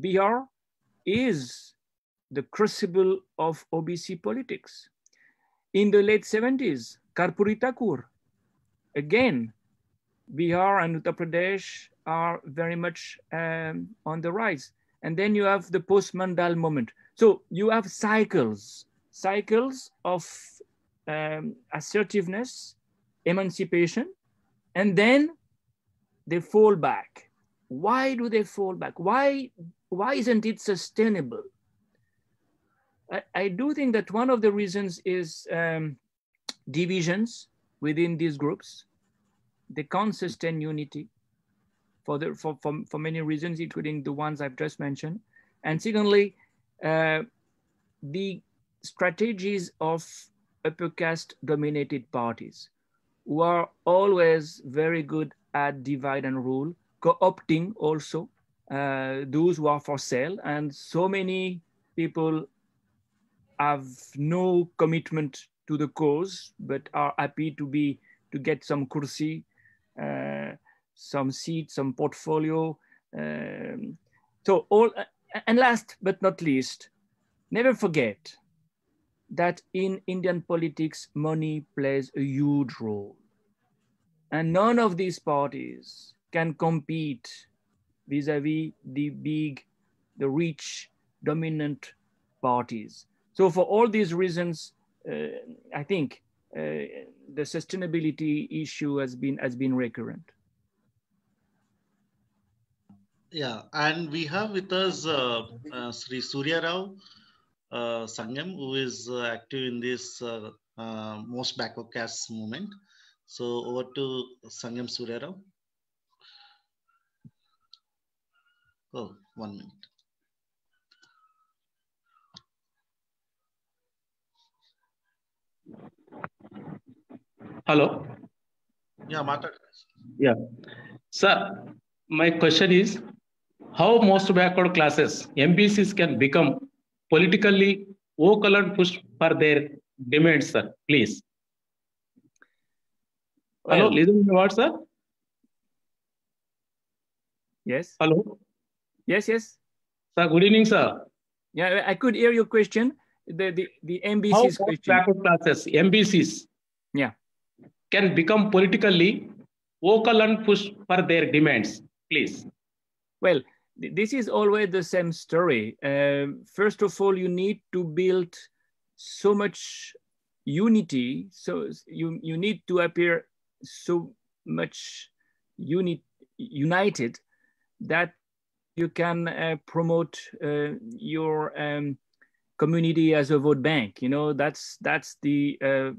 Bihar is the crucible of OBC politics. In the late 70s, Karpuri Thakur, again, Bihar and Uttar Pradesh are very much um, on the rise. And then you have the post-Mandal moment. So you have cycles, cycles of um, assertiveness, emancipation, and then they fall back. Why do they fall back? Why, why isn't it sustainable? I, I do think that one of the reasons is um, divisions within these groups. They can't sustain unity for, the, for, for, for many reasons, including the ones I've just mentioned. And secondly, uh, the strategies of upper caste dominated parties who are always very good at divide and rule, co-opting also uh, those who are for sale. And so many people have no commitment to the cause, but are happy to be to get some kursi, uh, some seat, some portfolio. Um, so all, and last but not least, never forget that in Indian politics, money plays a huge role. And none of these parties can compete vis-a-vis -vis the big, the rich, dominant parties. So for all these reasons, uh, I think uh, the sustainability issue has been has been recurrent. Yeah, and we have with us uh, uh, Sri Surya Rao uh, Sangam, who is uh, active in this uh, uh, most backward caste movement. So over to Sangam Surya Rao. Oh, one minute. Hello. Yeah, Mata. Yeah. Sir, my question is how most backward classes, MBCs, can become politically vocal and push for their demands, sir? Please. Well, Hello, listen to what, sir? Yes. Hello. Yes, yes. Sir, good evening, sir. Yeah, I could hear your question. The the, the MBC's How question. backward classes, MBCs, Yeah. can become politically vocal and push for their demands, please. Well, this is always the same story. Um, first of all, you need to build so much unity. So you, you need to appear so much unit, united that you can uh, promote uh, your um, community as a vote bank. You know, that's, that's the uh,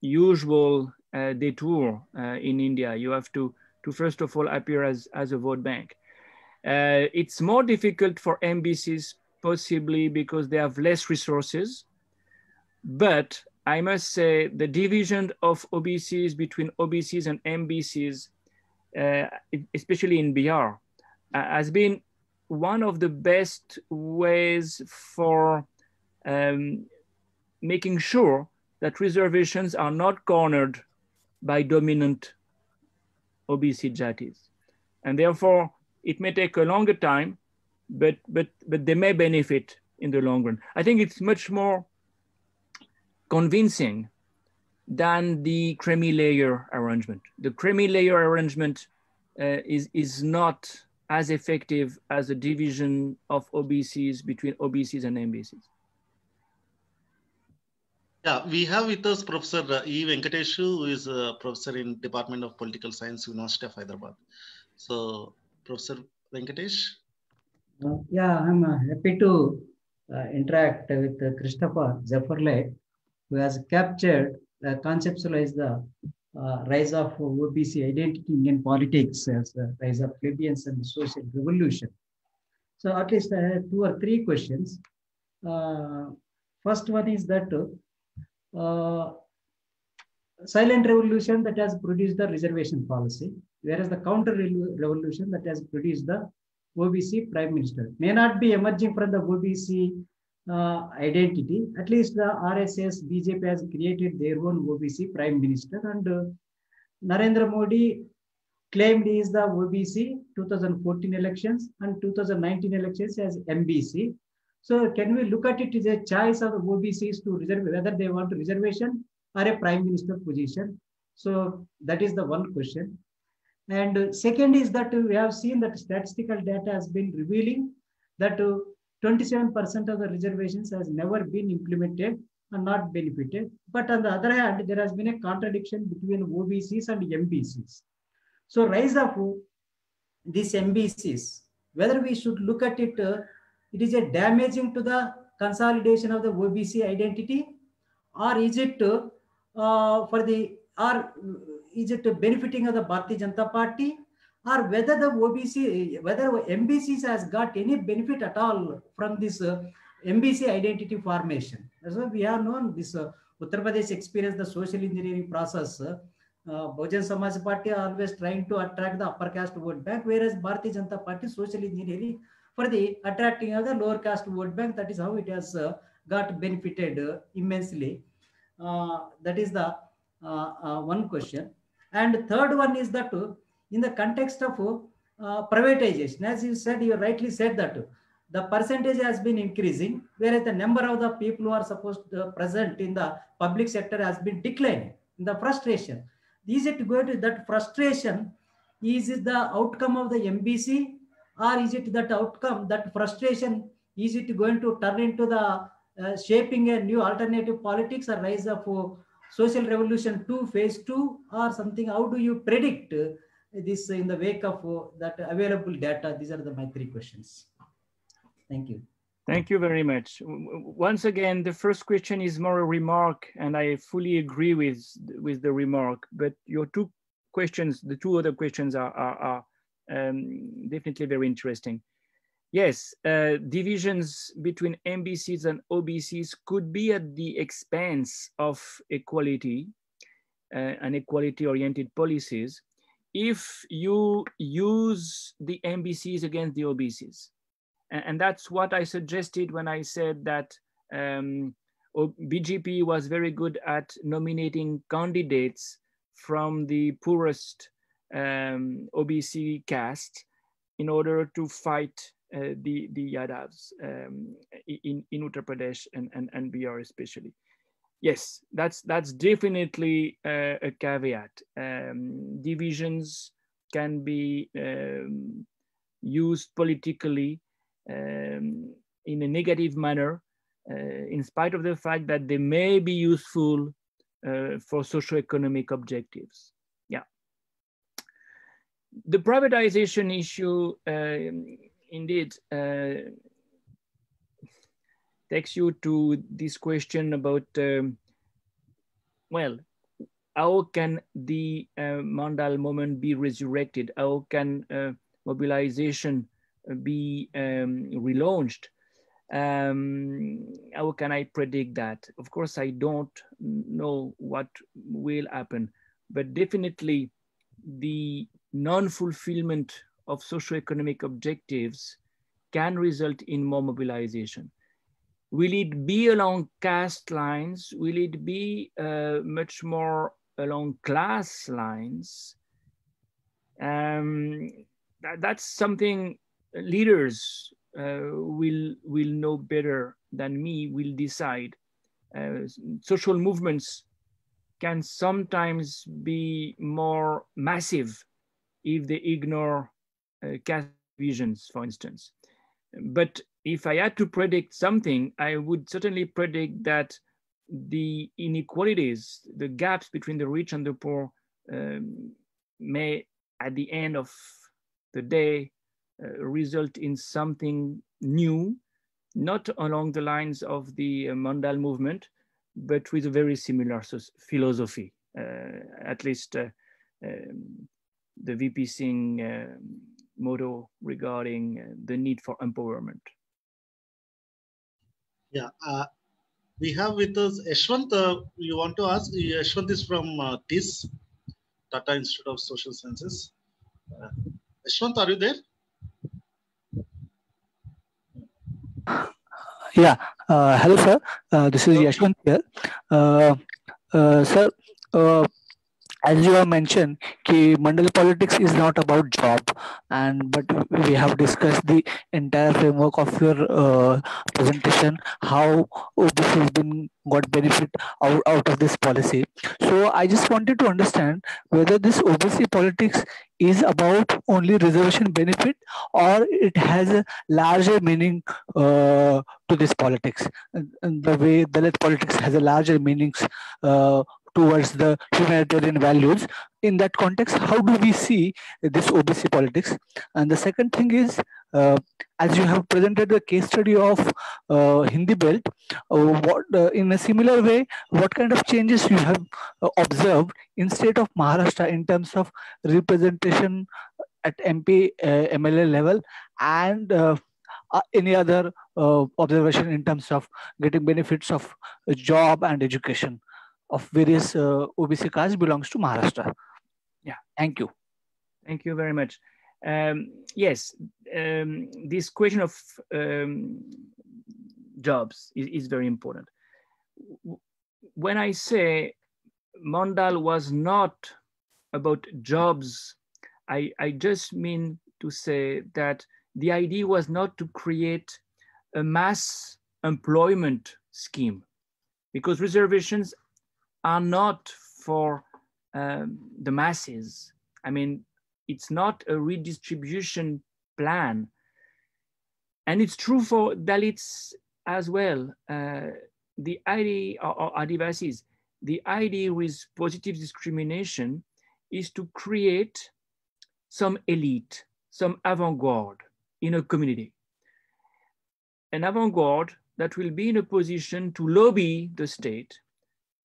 usual uh, detour uh, in India. You have to, to first of all appear as, as a vote bank. Uh, it's more difficult for MBCs possibly because they have less resources. But I must say the division of OBCs between OBCs and MBCs, uh, especially in Bihar, uh, has been one of the best ways for um, making sure that reservations are not cornered by dominant OBC jatis. And therefore, it may take a longer time, but, but, but they may benefit in the long run. I think it's much more convincing than the creamy layer arrangement. The creamy layer arrangement uh, is, is not as effective as the division of OBCs between OBCs and MBCs. Yeah, we have with us Professor uh, E. Venkatesu, who is a professor in Department of Political Science, University of Hyderabad. So, Professor Venkatesh. Uh, yeah, I'm uh, happy to uh, interact with uh, Christopher Jaffrelot, who has captured, conceptualized the uh, rise of OBC identity in Indian politics as the rise of plebeians and the social revolution. So at least I have two or three questions. Uh, First one is that uh, silent revolution that has produced the reservation policy, whereas the counter revolution that has produced the OBC prime minister may not be emerging from the OBC uh, identity. At least the RSS, BJP has created their own OBC prime minister, and uh, Narendra Modi claimed he is the OBC 2014 elections and 2019 elections as MBC. So can we look at it as a choice of the OBCs to reserve whether they want a reservation or a prime minister position? So that is the one question. And second is that we have seen that statistical data has been revealing that 27% of the reservations has never been implemented and not benefited. But on the other hand, there has been a contradiction between OBCs and MBCs. So rise of these MBCs, whether we should look at it, uh, it is a damaging to the consolidation of the OBC identity, or is it uh, for the, or is it benefiting of the Bharatiya Janata Party, or whether the OBC, whether MBCs has got any benefit at all from this uh, MBC identity formation. So we have known this uh, Uttar Pradesh experience the social engineering process. Uh, Bahujan Samaj Party are always trying to attract the upper caste vote bank, whereas Bharatiya Janata Party social engineering for the attracting of the lower caste vote bank. That is how it has uh, got benefited uh, immensely. Uh, that is the uh, one question. And third one is that in the context of uh, privatization, as you said, you rightly said that the percentage has been increasing, whereas the number of the people who are supposed to present in the public sector has been declining. The frustration. Is it going to that frustration? Is it the outcome of the MBC, or is it that outcome, that frustration? Is it going to turn into the uh, shaping a new alternative politics or rise of uh, social revolution 2 phase 2 or something how do you predict this in the wake of uh, that available data? These are the, my three questions. Thank you. Thank you very much. Once again, the first question is more a remark, and I fully agree with, with the remark, but your two questions, the two other questions are, are, are um, definitely very interesting. Yes, uh, divisions between MBCs and OBCs could be at the expense of equality uh, and equality-oriented policies, if you use the MBCs against the OBCs. And, and that's what I suggested when I said that um, BJP was very good at nominating candidates from the poorest um, OBC caste in order to fight uh, the, the Yadavs um, in, in Uttar Pradesh and, and, and Bihar especially yes, that's that's definitely a, a caveat. Um, divisions can be um, used politically um, in a negative manner, uh, in spite of the fact that they may be useful uh, for socio-economic objectives. Yeah. The privatization issue, uh, indeed, uh, takes you to this question about, um, well, how can the uh, Mandal moment be resurrected? How can uh, mobilization be um, relaunched? Um, how can I predict that? Of course, I don't know what will happen, but definitely the non-fulfillment of socio-economic objectives can result in more mobilization. Will it be along caste lines? Will it be uh, much more along class lines? Um, that, that's something leaders uh, will, will know better than me, will decide. Uh, social movements can sometimes be more massive if they ignore uh, caste visions, for instance. But if I had to predict something, I would certainly predict that the inequalities, the gaps between the rich and the poor um, may, at the end of the day, uh, result in something new, not along the lines of the uh, Mandal movement, but with a very similar philosophy, uh, at least uh, um, the VP Singh um, motto regarding uh, the need for empowerment. Yeah, uh, we have with us Yashwant. Uh, you want to ask? Yashwant is from uh, TISS, Tata Institute of Social Sciences. Uh, Yashwant, are you there? Yeah. Uh, hello, sir. Uh, this is Yashwant here. Uh, uh, sir, uh, as you have mentioned, ki Mandal politics is not about job, and but we have discussed the entire framework of your uh, presentation, how this has been got benefit out, out of this policy. So I just wanted to understand whether this OBC politics is about only reservation benefit or it has a larger meaning uh, to this politics. And the way Dalit politics has a larger meanings uh, towards the humanitarian values. In that context, how do we see this OBC politics? And the second thing is, uh, as you have presented the case study of uh, Hindi belt, uh, what uh, in a similar way, what kind of changes you have uh, observed in state of Maharashtra in terms of representation at MP, uh, MLA level and any other observation in terms of getting benefits of job and education? Of various uh, OBC castes belongs to Maharashtra. Yeah, thank you. Thank you very much. Um, yes, um, this question of um, jobs is, is, very important. When I say Mandal was not about jobs, I, I just mean to say that the idea was not to create a mass employment scheme because reservations are not for um, the masses. I mean, it's not a redistribution plan. And it's true for Dalits as well. Uh, the idea, or, or Adivasis, the idea with positive discrimination is to create some elite, some avant-garde in a community. An avant-garde that will be in a position to lobby the state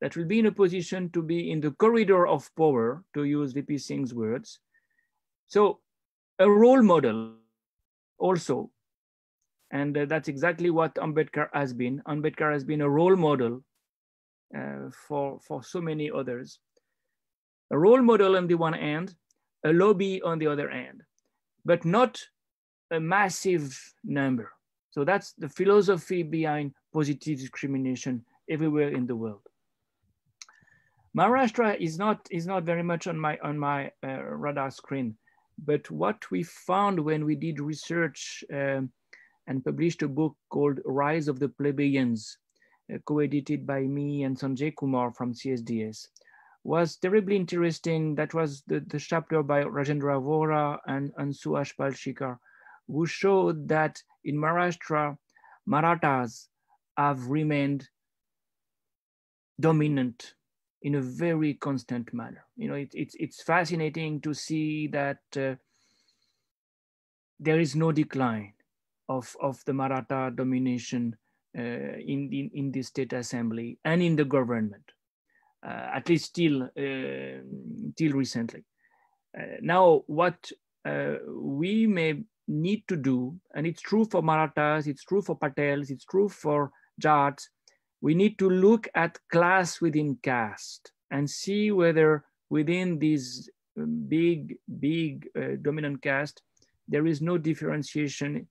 that will be in a position to be in the corridor of power, to use VP Singh's words. So a role model also, and uh, that's exactly what Ambedkar has been. Ambedkar has been a role model uh, for, for so many others. A role model on the one hand, a lobby on the other hand, but not a massive number. So that's the philosophy behind positive discrimination everywhere in the world. Maharashtra is not is not very much on my on my uh, radar screen, but what we found when we did research um, and published a book called Rise of the Plebeians, uh, co-edited by me and Sanjay Kumar from CSDS, was terribly interesting. That was the, the chapter by Rajendra Vora and Ansu Ashpal who showed that in Maharashtra, Marathas have remained dominant in a very constant manner. You know, it, it's it's fascinating to see that uh, there is no decline of of the Maratha domination uh, in, in in the state assembly and in the government, uh, at least till uh, till recently. Uh, now, what uh, we may need to do, and it's true for Marathas, it's true for Patels, it's true for Jats, we need to look at class within caste and see whether within this um, big, big uh, dominant caste, there is no differentiation,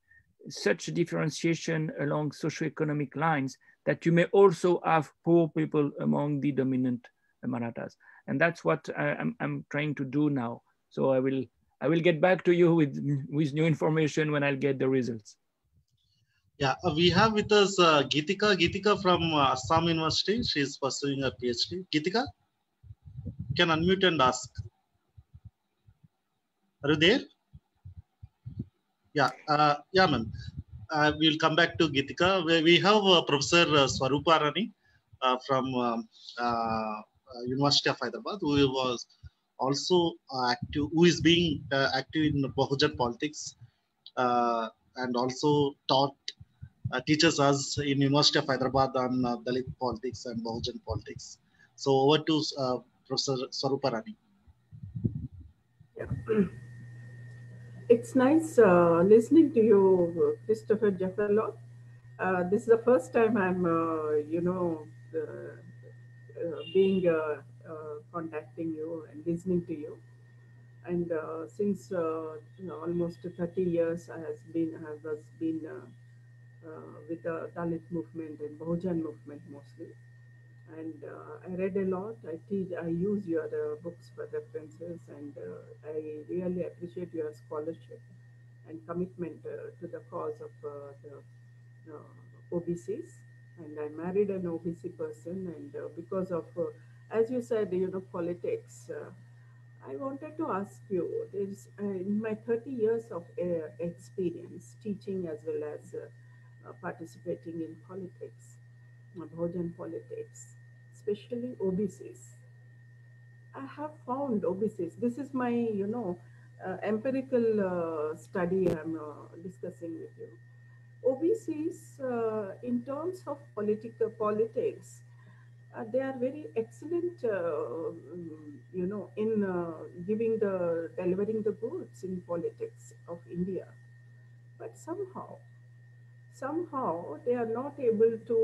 such differentiation along socioeconomic lines that you may also have poor people among the dominant Marathas. And that's what I, I'm, I'm trying to do now. So I will, I will get back to you with, with new information when I'll get the results. Yeah, uh, we have with us uh, Gitika. From uh, Assam University. She is pursuing a PhD. Gitika, can unmute and ask. Are you there? Yeah, uh, yeah, ma'am. Uh, we'll come back to Gitika. We, have uh, Professor uh, Swarupa Rani from um, University of Hyderabad, who was also active, who is being active in Bahujan politics and also taught teaches us in University of Hyderabad on uh, Dalit politics and Bahujan politics. So over to uh, Professor Swarupa Rani. Yeah. It's nice uh, listening to you, Christopher Jaffrelot. uh, this is the first time I'm, uh, you know, uh, being contacting you and listening to you. And since you know, almost 30 years, I has been I has been with the Dalit movement and Bahujan movement mostly and uh, I read a lot. I teach, I use your uh, books for references, and uh, I really appreciate your scholarship and commitment to the cause of the OBCs. And I married an OBC person, and because of, as you said, you know, politics. I wanted to ask you, there's uh, in my 30 years of uh, experience teaching as well as uh, participating in politics, Bahujan politics, especially OBCs. I have found OBCs. This is my, you know, uh, empirical uh, study I'm uh, discussing with you. OBCs, uh, in terms of political politics, uh, they are very excellent, uh, you know, in giving the delivering the goods in politics of India. But somehow, somehow they are not able to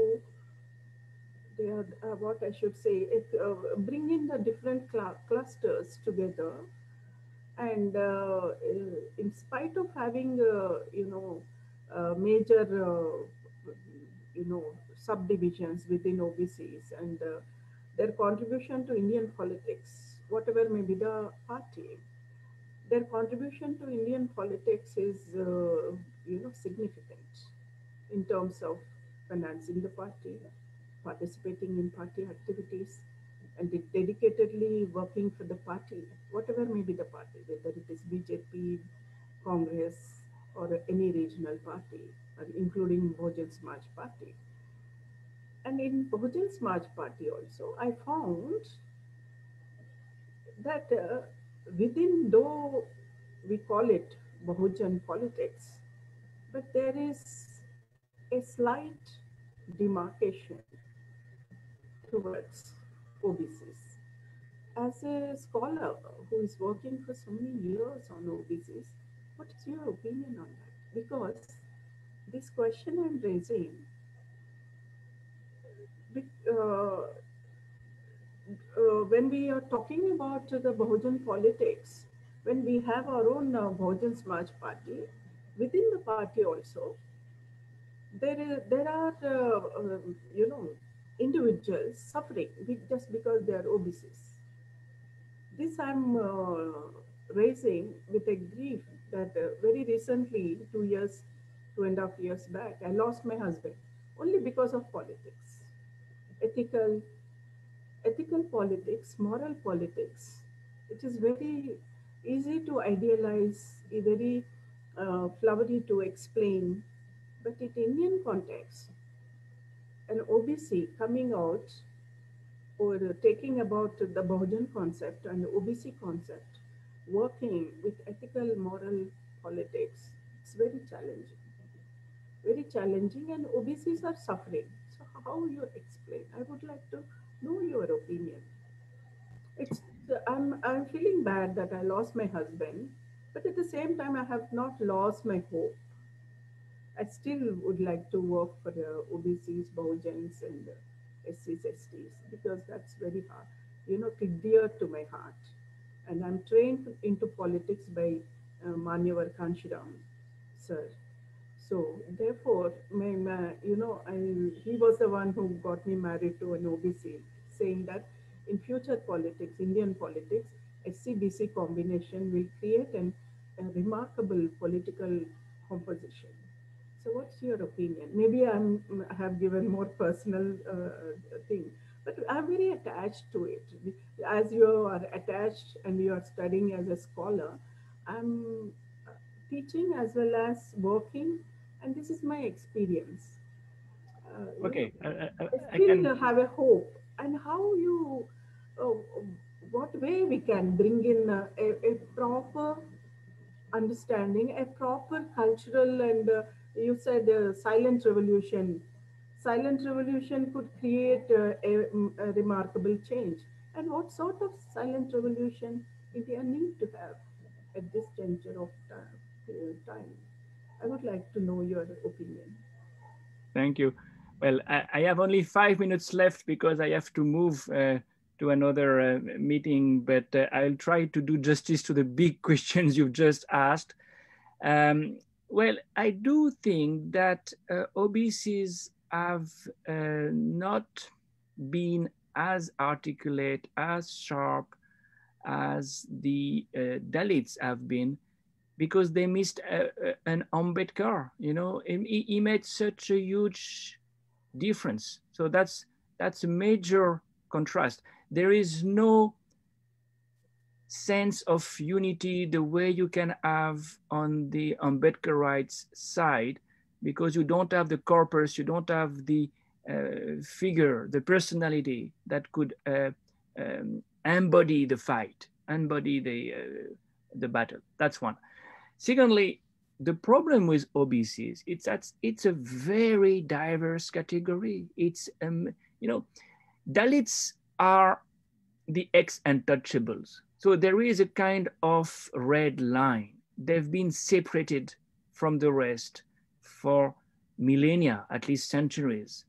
they are uh, what I should say, it, uh, bring in the different cl clusters together. And uh, in spite of having, uh, you know, uh, major, uh, you know, subdivisions within OBCs and their contribution to Indian politics, whatever may be the party, their contribution to Indian politics is, you know, significant in terms of financing the party, participating in party activities and dedicatedly working for the party, whatever may be the party, whether it is BJP, Congress, or any regional party, including Bahujan Samaj Party. And in Bahujan Samaj Party also, I found that uh, within, though we call it Bahujan politics, but there is a slight demarcation towards OBCs. As a scholar who is working for so many years on OBCs, what is your opinion on that? Because this question I'm raising, uh, uh, when we are talking about the Bahujan politics, when we have our own uh, Bahujan Samaj party, within the party also, there is there are uh, uh, you know individuals suffering just because they are OBCs. This I'm uh, raising with a grief that uh, very recently, two years, two and a half years back, I lost my husband only because of politics, ethical, ethical politics, moral politics. It is very easy to idealize, very uh, flowery to explain, but in Indian context, an OBC coming out or taking about the Bahujan concept and the OBC concept, working with ethical, moral politics, it's very challenging. Very challenging and OBCs are suffering. So how you explain? I would like to know your opinion. It's I'm I'm feeling bad that I lost my husband, but at the same time I have not lost my hope I still would like to work for the OBCs, Bahujans, and SCs, STs because that's very hard, you know, dear to my heart. And I'm trained into politics by uh, Manyavar Kanshiram, sir. So therefore, my, my, you know, I, he was the one who got me married to an OBC, saying that in future politics, Indian politics, SC-BC combination will create an, a remarkable political composition. So what's your opinion? Maybe I'm, I have given more personal uh, thing, but I'm very attached to it. As you are attached and you are studying as a scholar, I'm teaching as well as working, and this is my experience. Uh, okay, I, I, I, still can... have a hope. And how you, uh, what way we can bring in a, a proper understanding, a proper cultural and uh, you said uh, silent revolution. Silent revolution could create uh, a, a, remarkable change. And what sort of silent revolution India need to have at this juncture of time? Uh, time? I would like to know your opinion. Thank you. Well, I, I, have only five minutes left because I have to move uh, to another uh, meeting, but uh, I'll try to do justice to the big questions you've just asked. Um, well, I do think that uh, OBCs have uh, not been as articulate, as sharp as the uh, Dalits have been because they missed a, a, an Ambedkar, you know, he, he made such a huge difference. So that's, that's a major contrast. There is no sense of unity the way you can have on the Ambedkarites side because you don't have the corpus, you don't have the uh, figure, the personality that could uh, um, embody the fight, embody the, uh, the battle. That's one. Secondly, the problem with OBCs, it's that it's a very diverse category. It's, um, you know, Dalits are the ex-untouchables. So there is a kind of red line. They've been separated from the rest for millennia, at least centuries.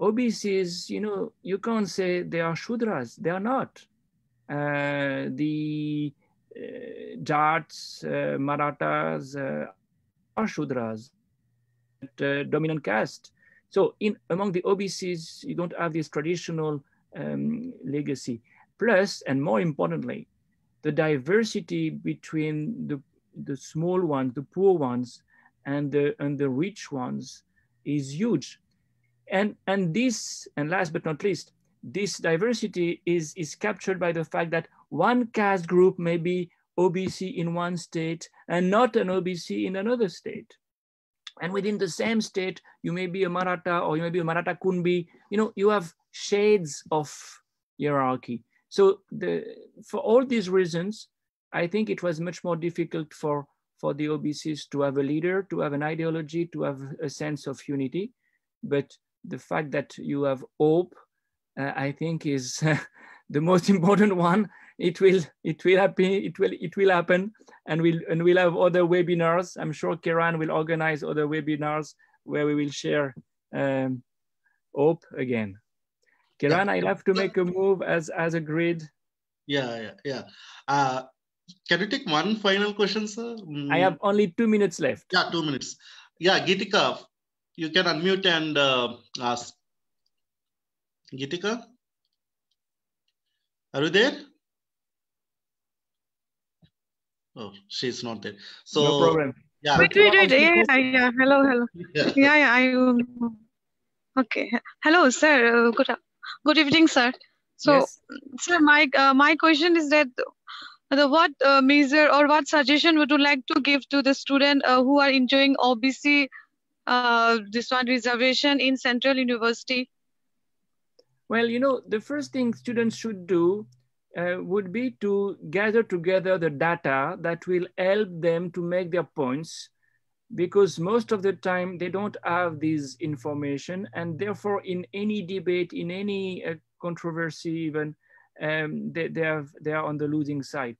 OBCs, you know, you can't say they are Shudras, they are not. Uh, the uh, Jats, uh, Marathas uh, are Shudras, uh, dominant caste. So in among the OBCs, you don't have this traditional um, legacy. Plus, and more importantly, the diversity between the, the small ones, the poor ones, and the, and the rich ones is huge. And, and this, and last but not least, this diversity is, is captured by the fact that one caste group may be OBC in one state and not an OBC in another state. And within the same state, you may be a Maratha or you may be a Maratha Kunbi. You know, you have shades of hierarchy. So the, for all these reasons, I think it was much more difficult for, for the OBCs to have a leader, to have an ideology, to have a sense of unity. But the fact that you have hope, uh, I think is the most important one. It will, it will happen, it will, it will happen, and we'll, and we'll have other webinars. I'm sure Kiran will organize other webinars where we will share um, hope again. Kiran, yeah. I'll have to make a move as as agreed. Yeah, yeah, yeah. Uh, can you take one final question, sir? Mm. I have only two minutes left. Yeah, two minutes. Yeah, Gitika, you can unmute and uh, ask. Gitika, are you there? Oh, she's not there. So no problem. Yeah. Wait, wait, wait. Yeah, yeah, yeah. Hello, hello. Yeah, yeah. yeah I. Okay. Hello, sir. Uh, good Good evening, sir. So, yes. sir, my uh, my question is that the what uh, measure or what suggestion would you like to give to the student uh, who are enjoying OBC uh, this one reservation in Central University? Well, you know, the first thing students should do uh, would be to gather together the data that will help them to make their points because most of the time they don't have this information and therefore in any debate, in any uh, controversy even, um, they, they, have, they are on the losing side.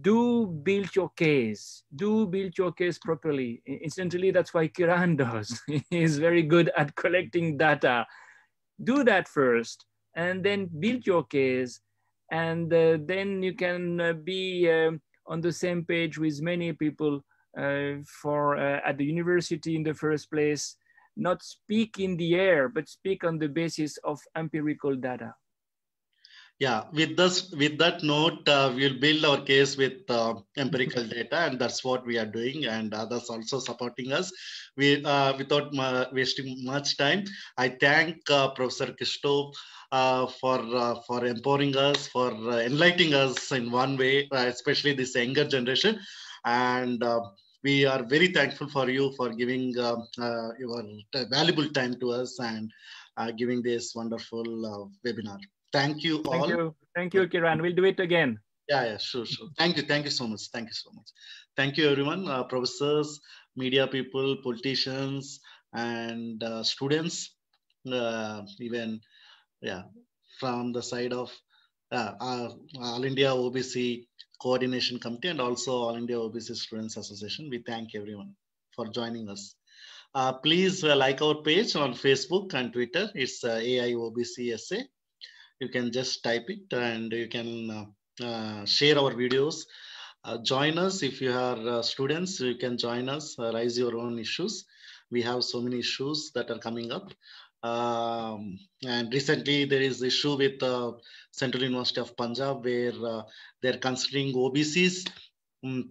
Do build your case, do build your case properly. Incidentally, that's why Kiran does. He's very good at collecting data. Do that first and then build your case and uh, then you can uh, be um, on the same page with many people for uh, at the university in the first place, not speak in the air, but speak on the basis of empirical data. Yeah, with this, with that note, uh, we'll build our case with uh, empirical data, and that's what we are doing, and others also supporting us. We, uh, without wasting much time, I thank uh, Professor uh, for uh, for empowering us, for enlightening us in one way, especially this younger generation, and we are very thankful for you for giving uh, uh, your valuable time to us and uh, giving this wonderful uh, webinar. Thank you all. Thank you. Thank you, Kiran. We'll do it again. Yeah, yeah, sure, sure. Thank you. Thank you so much. Thank you so much. Thank you, everyone. Uh, professors, media people, politicians, and uh, students, even, yeah, from the side of All India OBC Coordination Committee and also All India OBC Students Association. We thank everyone for joining us. Uh, please uh, like our page on Facebook and Twitter. It's uh, AIOBCSA. You can just type it and you can uh, share our videos. join us if you are students. You can join us. raise your own issues. We have so many issues that are coming up. Um, and recently there is issue with uh, Central University of Punjab where uh, they're considering OBCs um,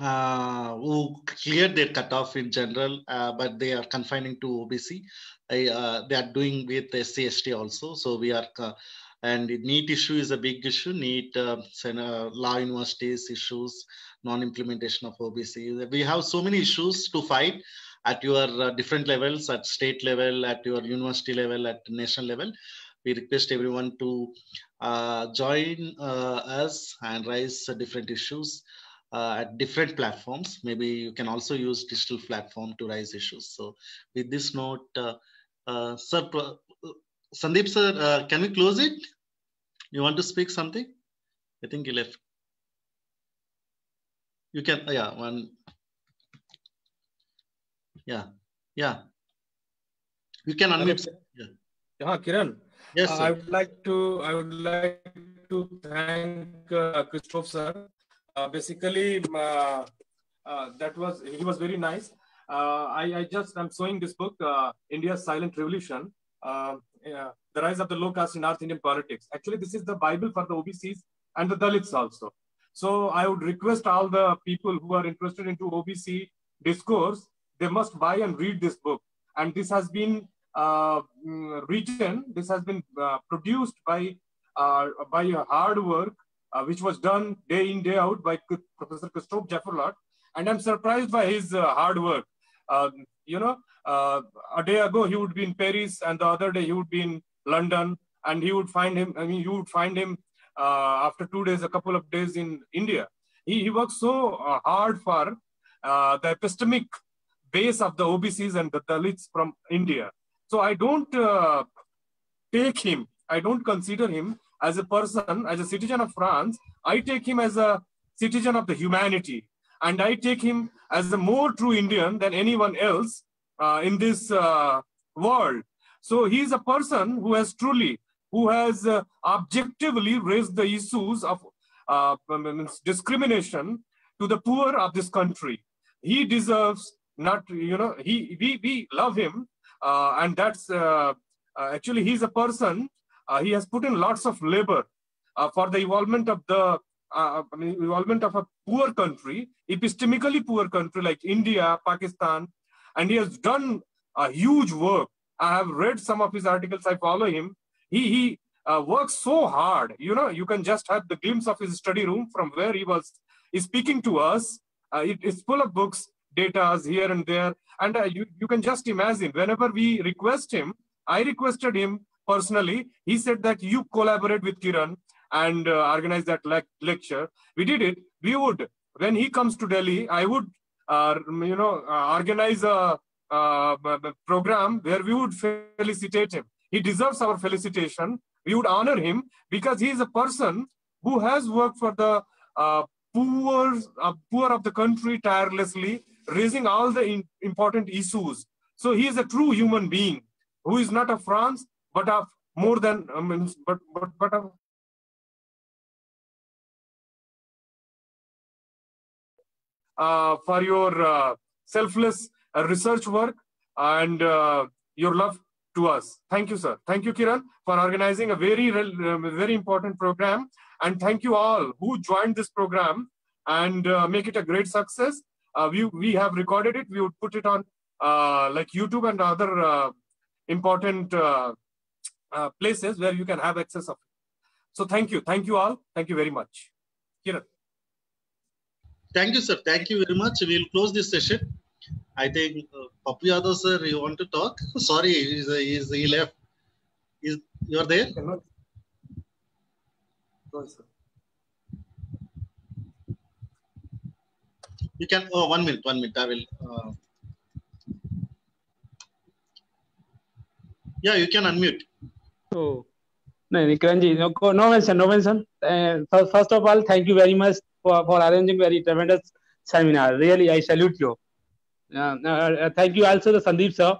uh, who cleared their cutoff in general, uh, but they are confining to OBC. Uh, they are doing with SCST also. So we are, uh, and NEET issue is a big issue. NEET, law universities issues, non-implementation of OBC. We have so many issues to fight at your uh, different levels, at state level, at your university level, at national level. We request everyone to join us and raise different issues uh, at different platforms. Maybe you can also use digital platform to raise issues. So with this note, uh, uh, sir, uh, Sandeep sir, uh, can we close it? You want to speak something? I think you left. You can, yeah, one. Yeah, yeah. You can unmute. Yeah. Yeah, Kiran. Yes, uh, I would like to. I would like to thank uh, Christophe sir uh, basically uh, uh, that was he was very nice. I, I just I'm showing this book, India's Silent Revolution. the rise of the low caste in North Indian politics. Actually, this is the Bible for the OBCs and the Dalits also. So I would request all the people who are interested into OBC discourse, they must buy and read this book. And this has been uh, mm, written, this has been uh, produced by uh, by hard work uh, which was done day in, day out by Professor Christophe Jaffrelot. And I'm surprised by his uh, hard work. Um, you know, uh, a day ago he would be in Paris, and the other day he would be in London, and he would find him. I mean, you would find him after two days, a couple of days in India. He, he works so hard for the epistemic base of the OBCs and the Dalits from India. So I don't take him, I don't consider him as a person, as a citizen of France, I take him as a citizen of the humanity. And I take him as a more true Indian than anyone else uh, in this uh, world. So he is a person who has truly, who has uh, objectively raised the issues of uh, discrimination to the poor of this country. He deserves not, you know, he we, we love him. Uh, and that's uh, actually, he's a person uh, he has put in lots of labor uh, for the involvement of the uh, I mean, involvement of a poor country, epistemically poor country like India, Pakistan, and he has done a huge work. I have read some of his articles. I follow him. He he uh, works so hard. You know, you can just have the glimpse of his study room from where he was speaking to us. Uh, it is full of books, data here and there, and uh, you you can just imagine. Whenever we request him, I requested him personally, he said that you collaborate with Kiran and uh, organize that le lecture. We did it. We would, when he comes to Delhi, I would, uh, you know, uh, organize a, a, program where we would felicitate him. He deserves our felicitation. We would honor him because he is a person who has worked for the uh, poor, uh, poor of the country tirelessly, raising all the important issues. So he is a true human being who is not of France, but of more than I mean, but but but of uh, for your uh, selfless uh, research work and uh, your love to us. Thank you, sir. Thank you, Kiran, for organizing a very, very important program. And thank you all who joined this program and uh, make it a great success. Uh, we, we have recorded it. We would put it on like YouTube and other important uh, places where you can have access of it. So thank you. Thank you all. Thank you very much. Kiran. Thank you, sir. Thank you very much. We'll close this session. I think uh, Pappu Yadav, sir, you want to talk? Sorry, he's, he's, he left. Is you're there? No, sir. You can, oh, one minute, one minute. I will. Uh, yeah, you can unmute. So, no, Kiranji, no, no mention, no mention. Uh, first of all, thank you very much for, for arranging very tremendous seminar. Really, I salute you. uh, uh, thank you also the Sandeep sir.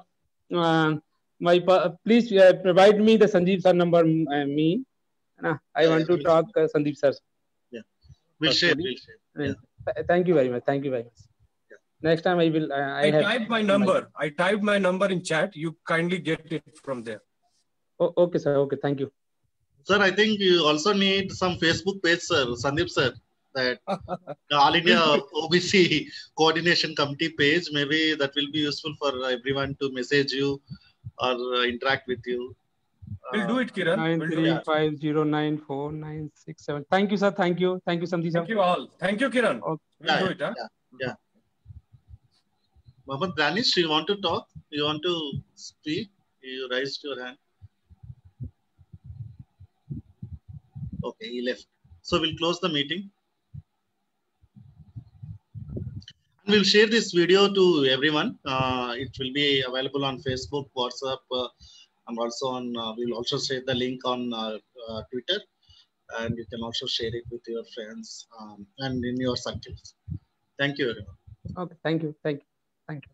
Uh, my please uh, provide me the Sandeep sir number. Uh, me, uh, I want to talk Sandeep sir. Yeah, we'll share. We'll share. Yeah. Thank you very much. Thank you very much. Yeah. Next time I will. Uh, I, I have typed my number. I typed my number in chat. You kindly get it from there. Oh, okay, sir. Okay, thank you. Sir, I think you also need some Facebook page, sir. Sandeep sir that the All India OBC Coordination Committee page. Maybe that will be useful for everyone to message you or uh, interact with you. We'll do it, Kiran. Nine We'll three five zero nine four nine six seven. Thank you, sir. Thank you. Thank you, Samji sir. Thank you all. Thank you, Kiran. Okay. We'll Yeah, do it, huh? yeah, yeah. Mohammed Danish, you want to talk? You want to speak? You raised your hand. Okay, he left. So we'll close the meeting. And We'll share this video to everyone. Uh, it will be available on Facebook, WhatsApp, uh, and also on. Uh, we'll also share the link on uh, uh, Twitter, and you can also share it with your friends um, and in your circles. Thank you, everyone. Okay. Thank you. Thank you. Thank you.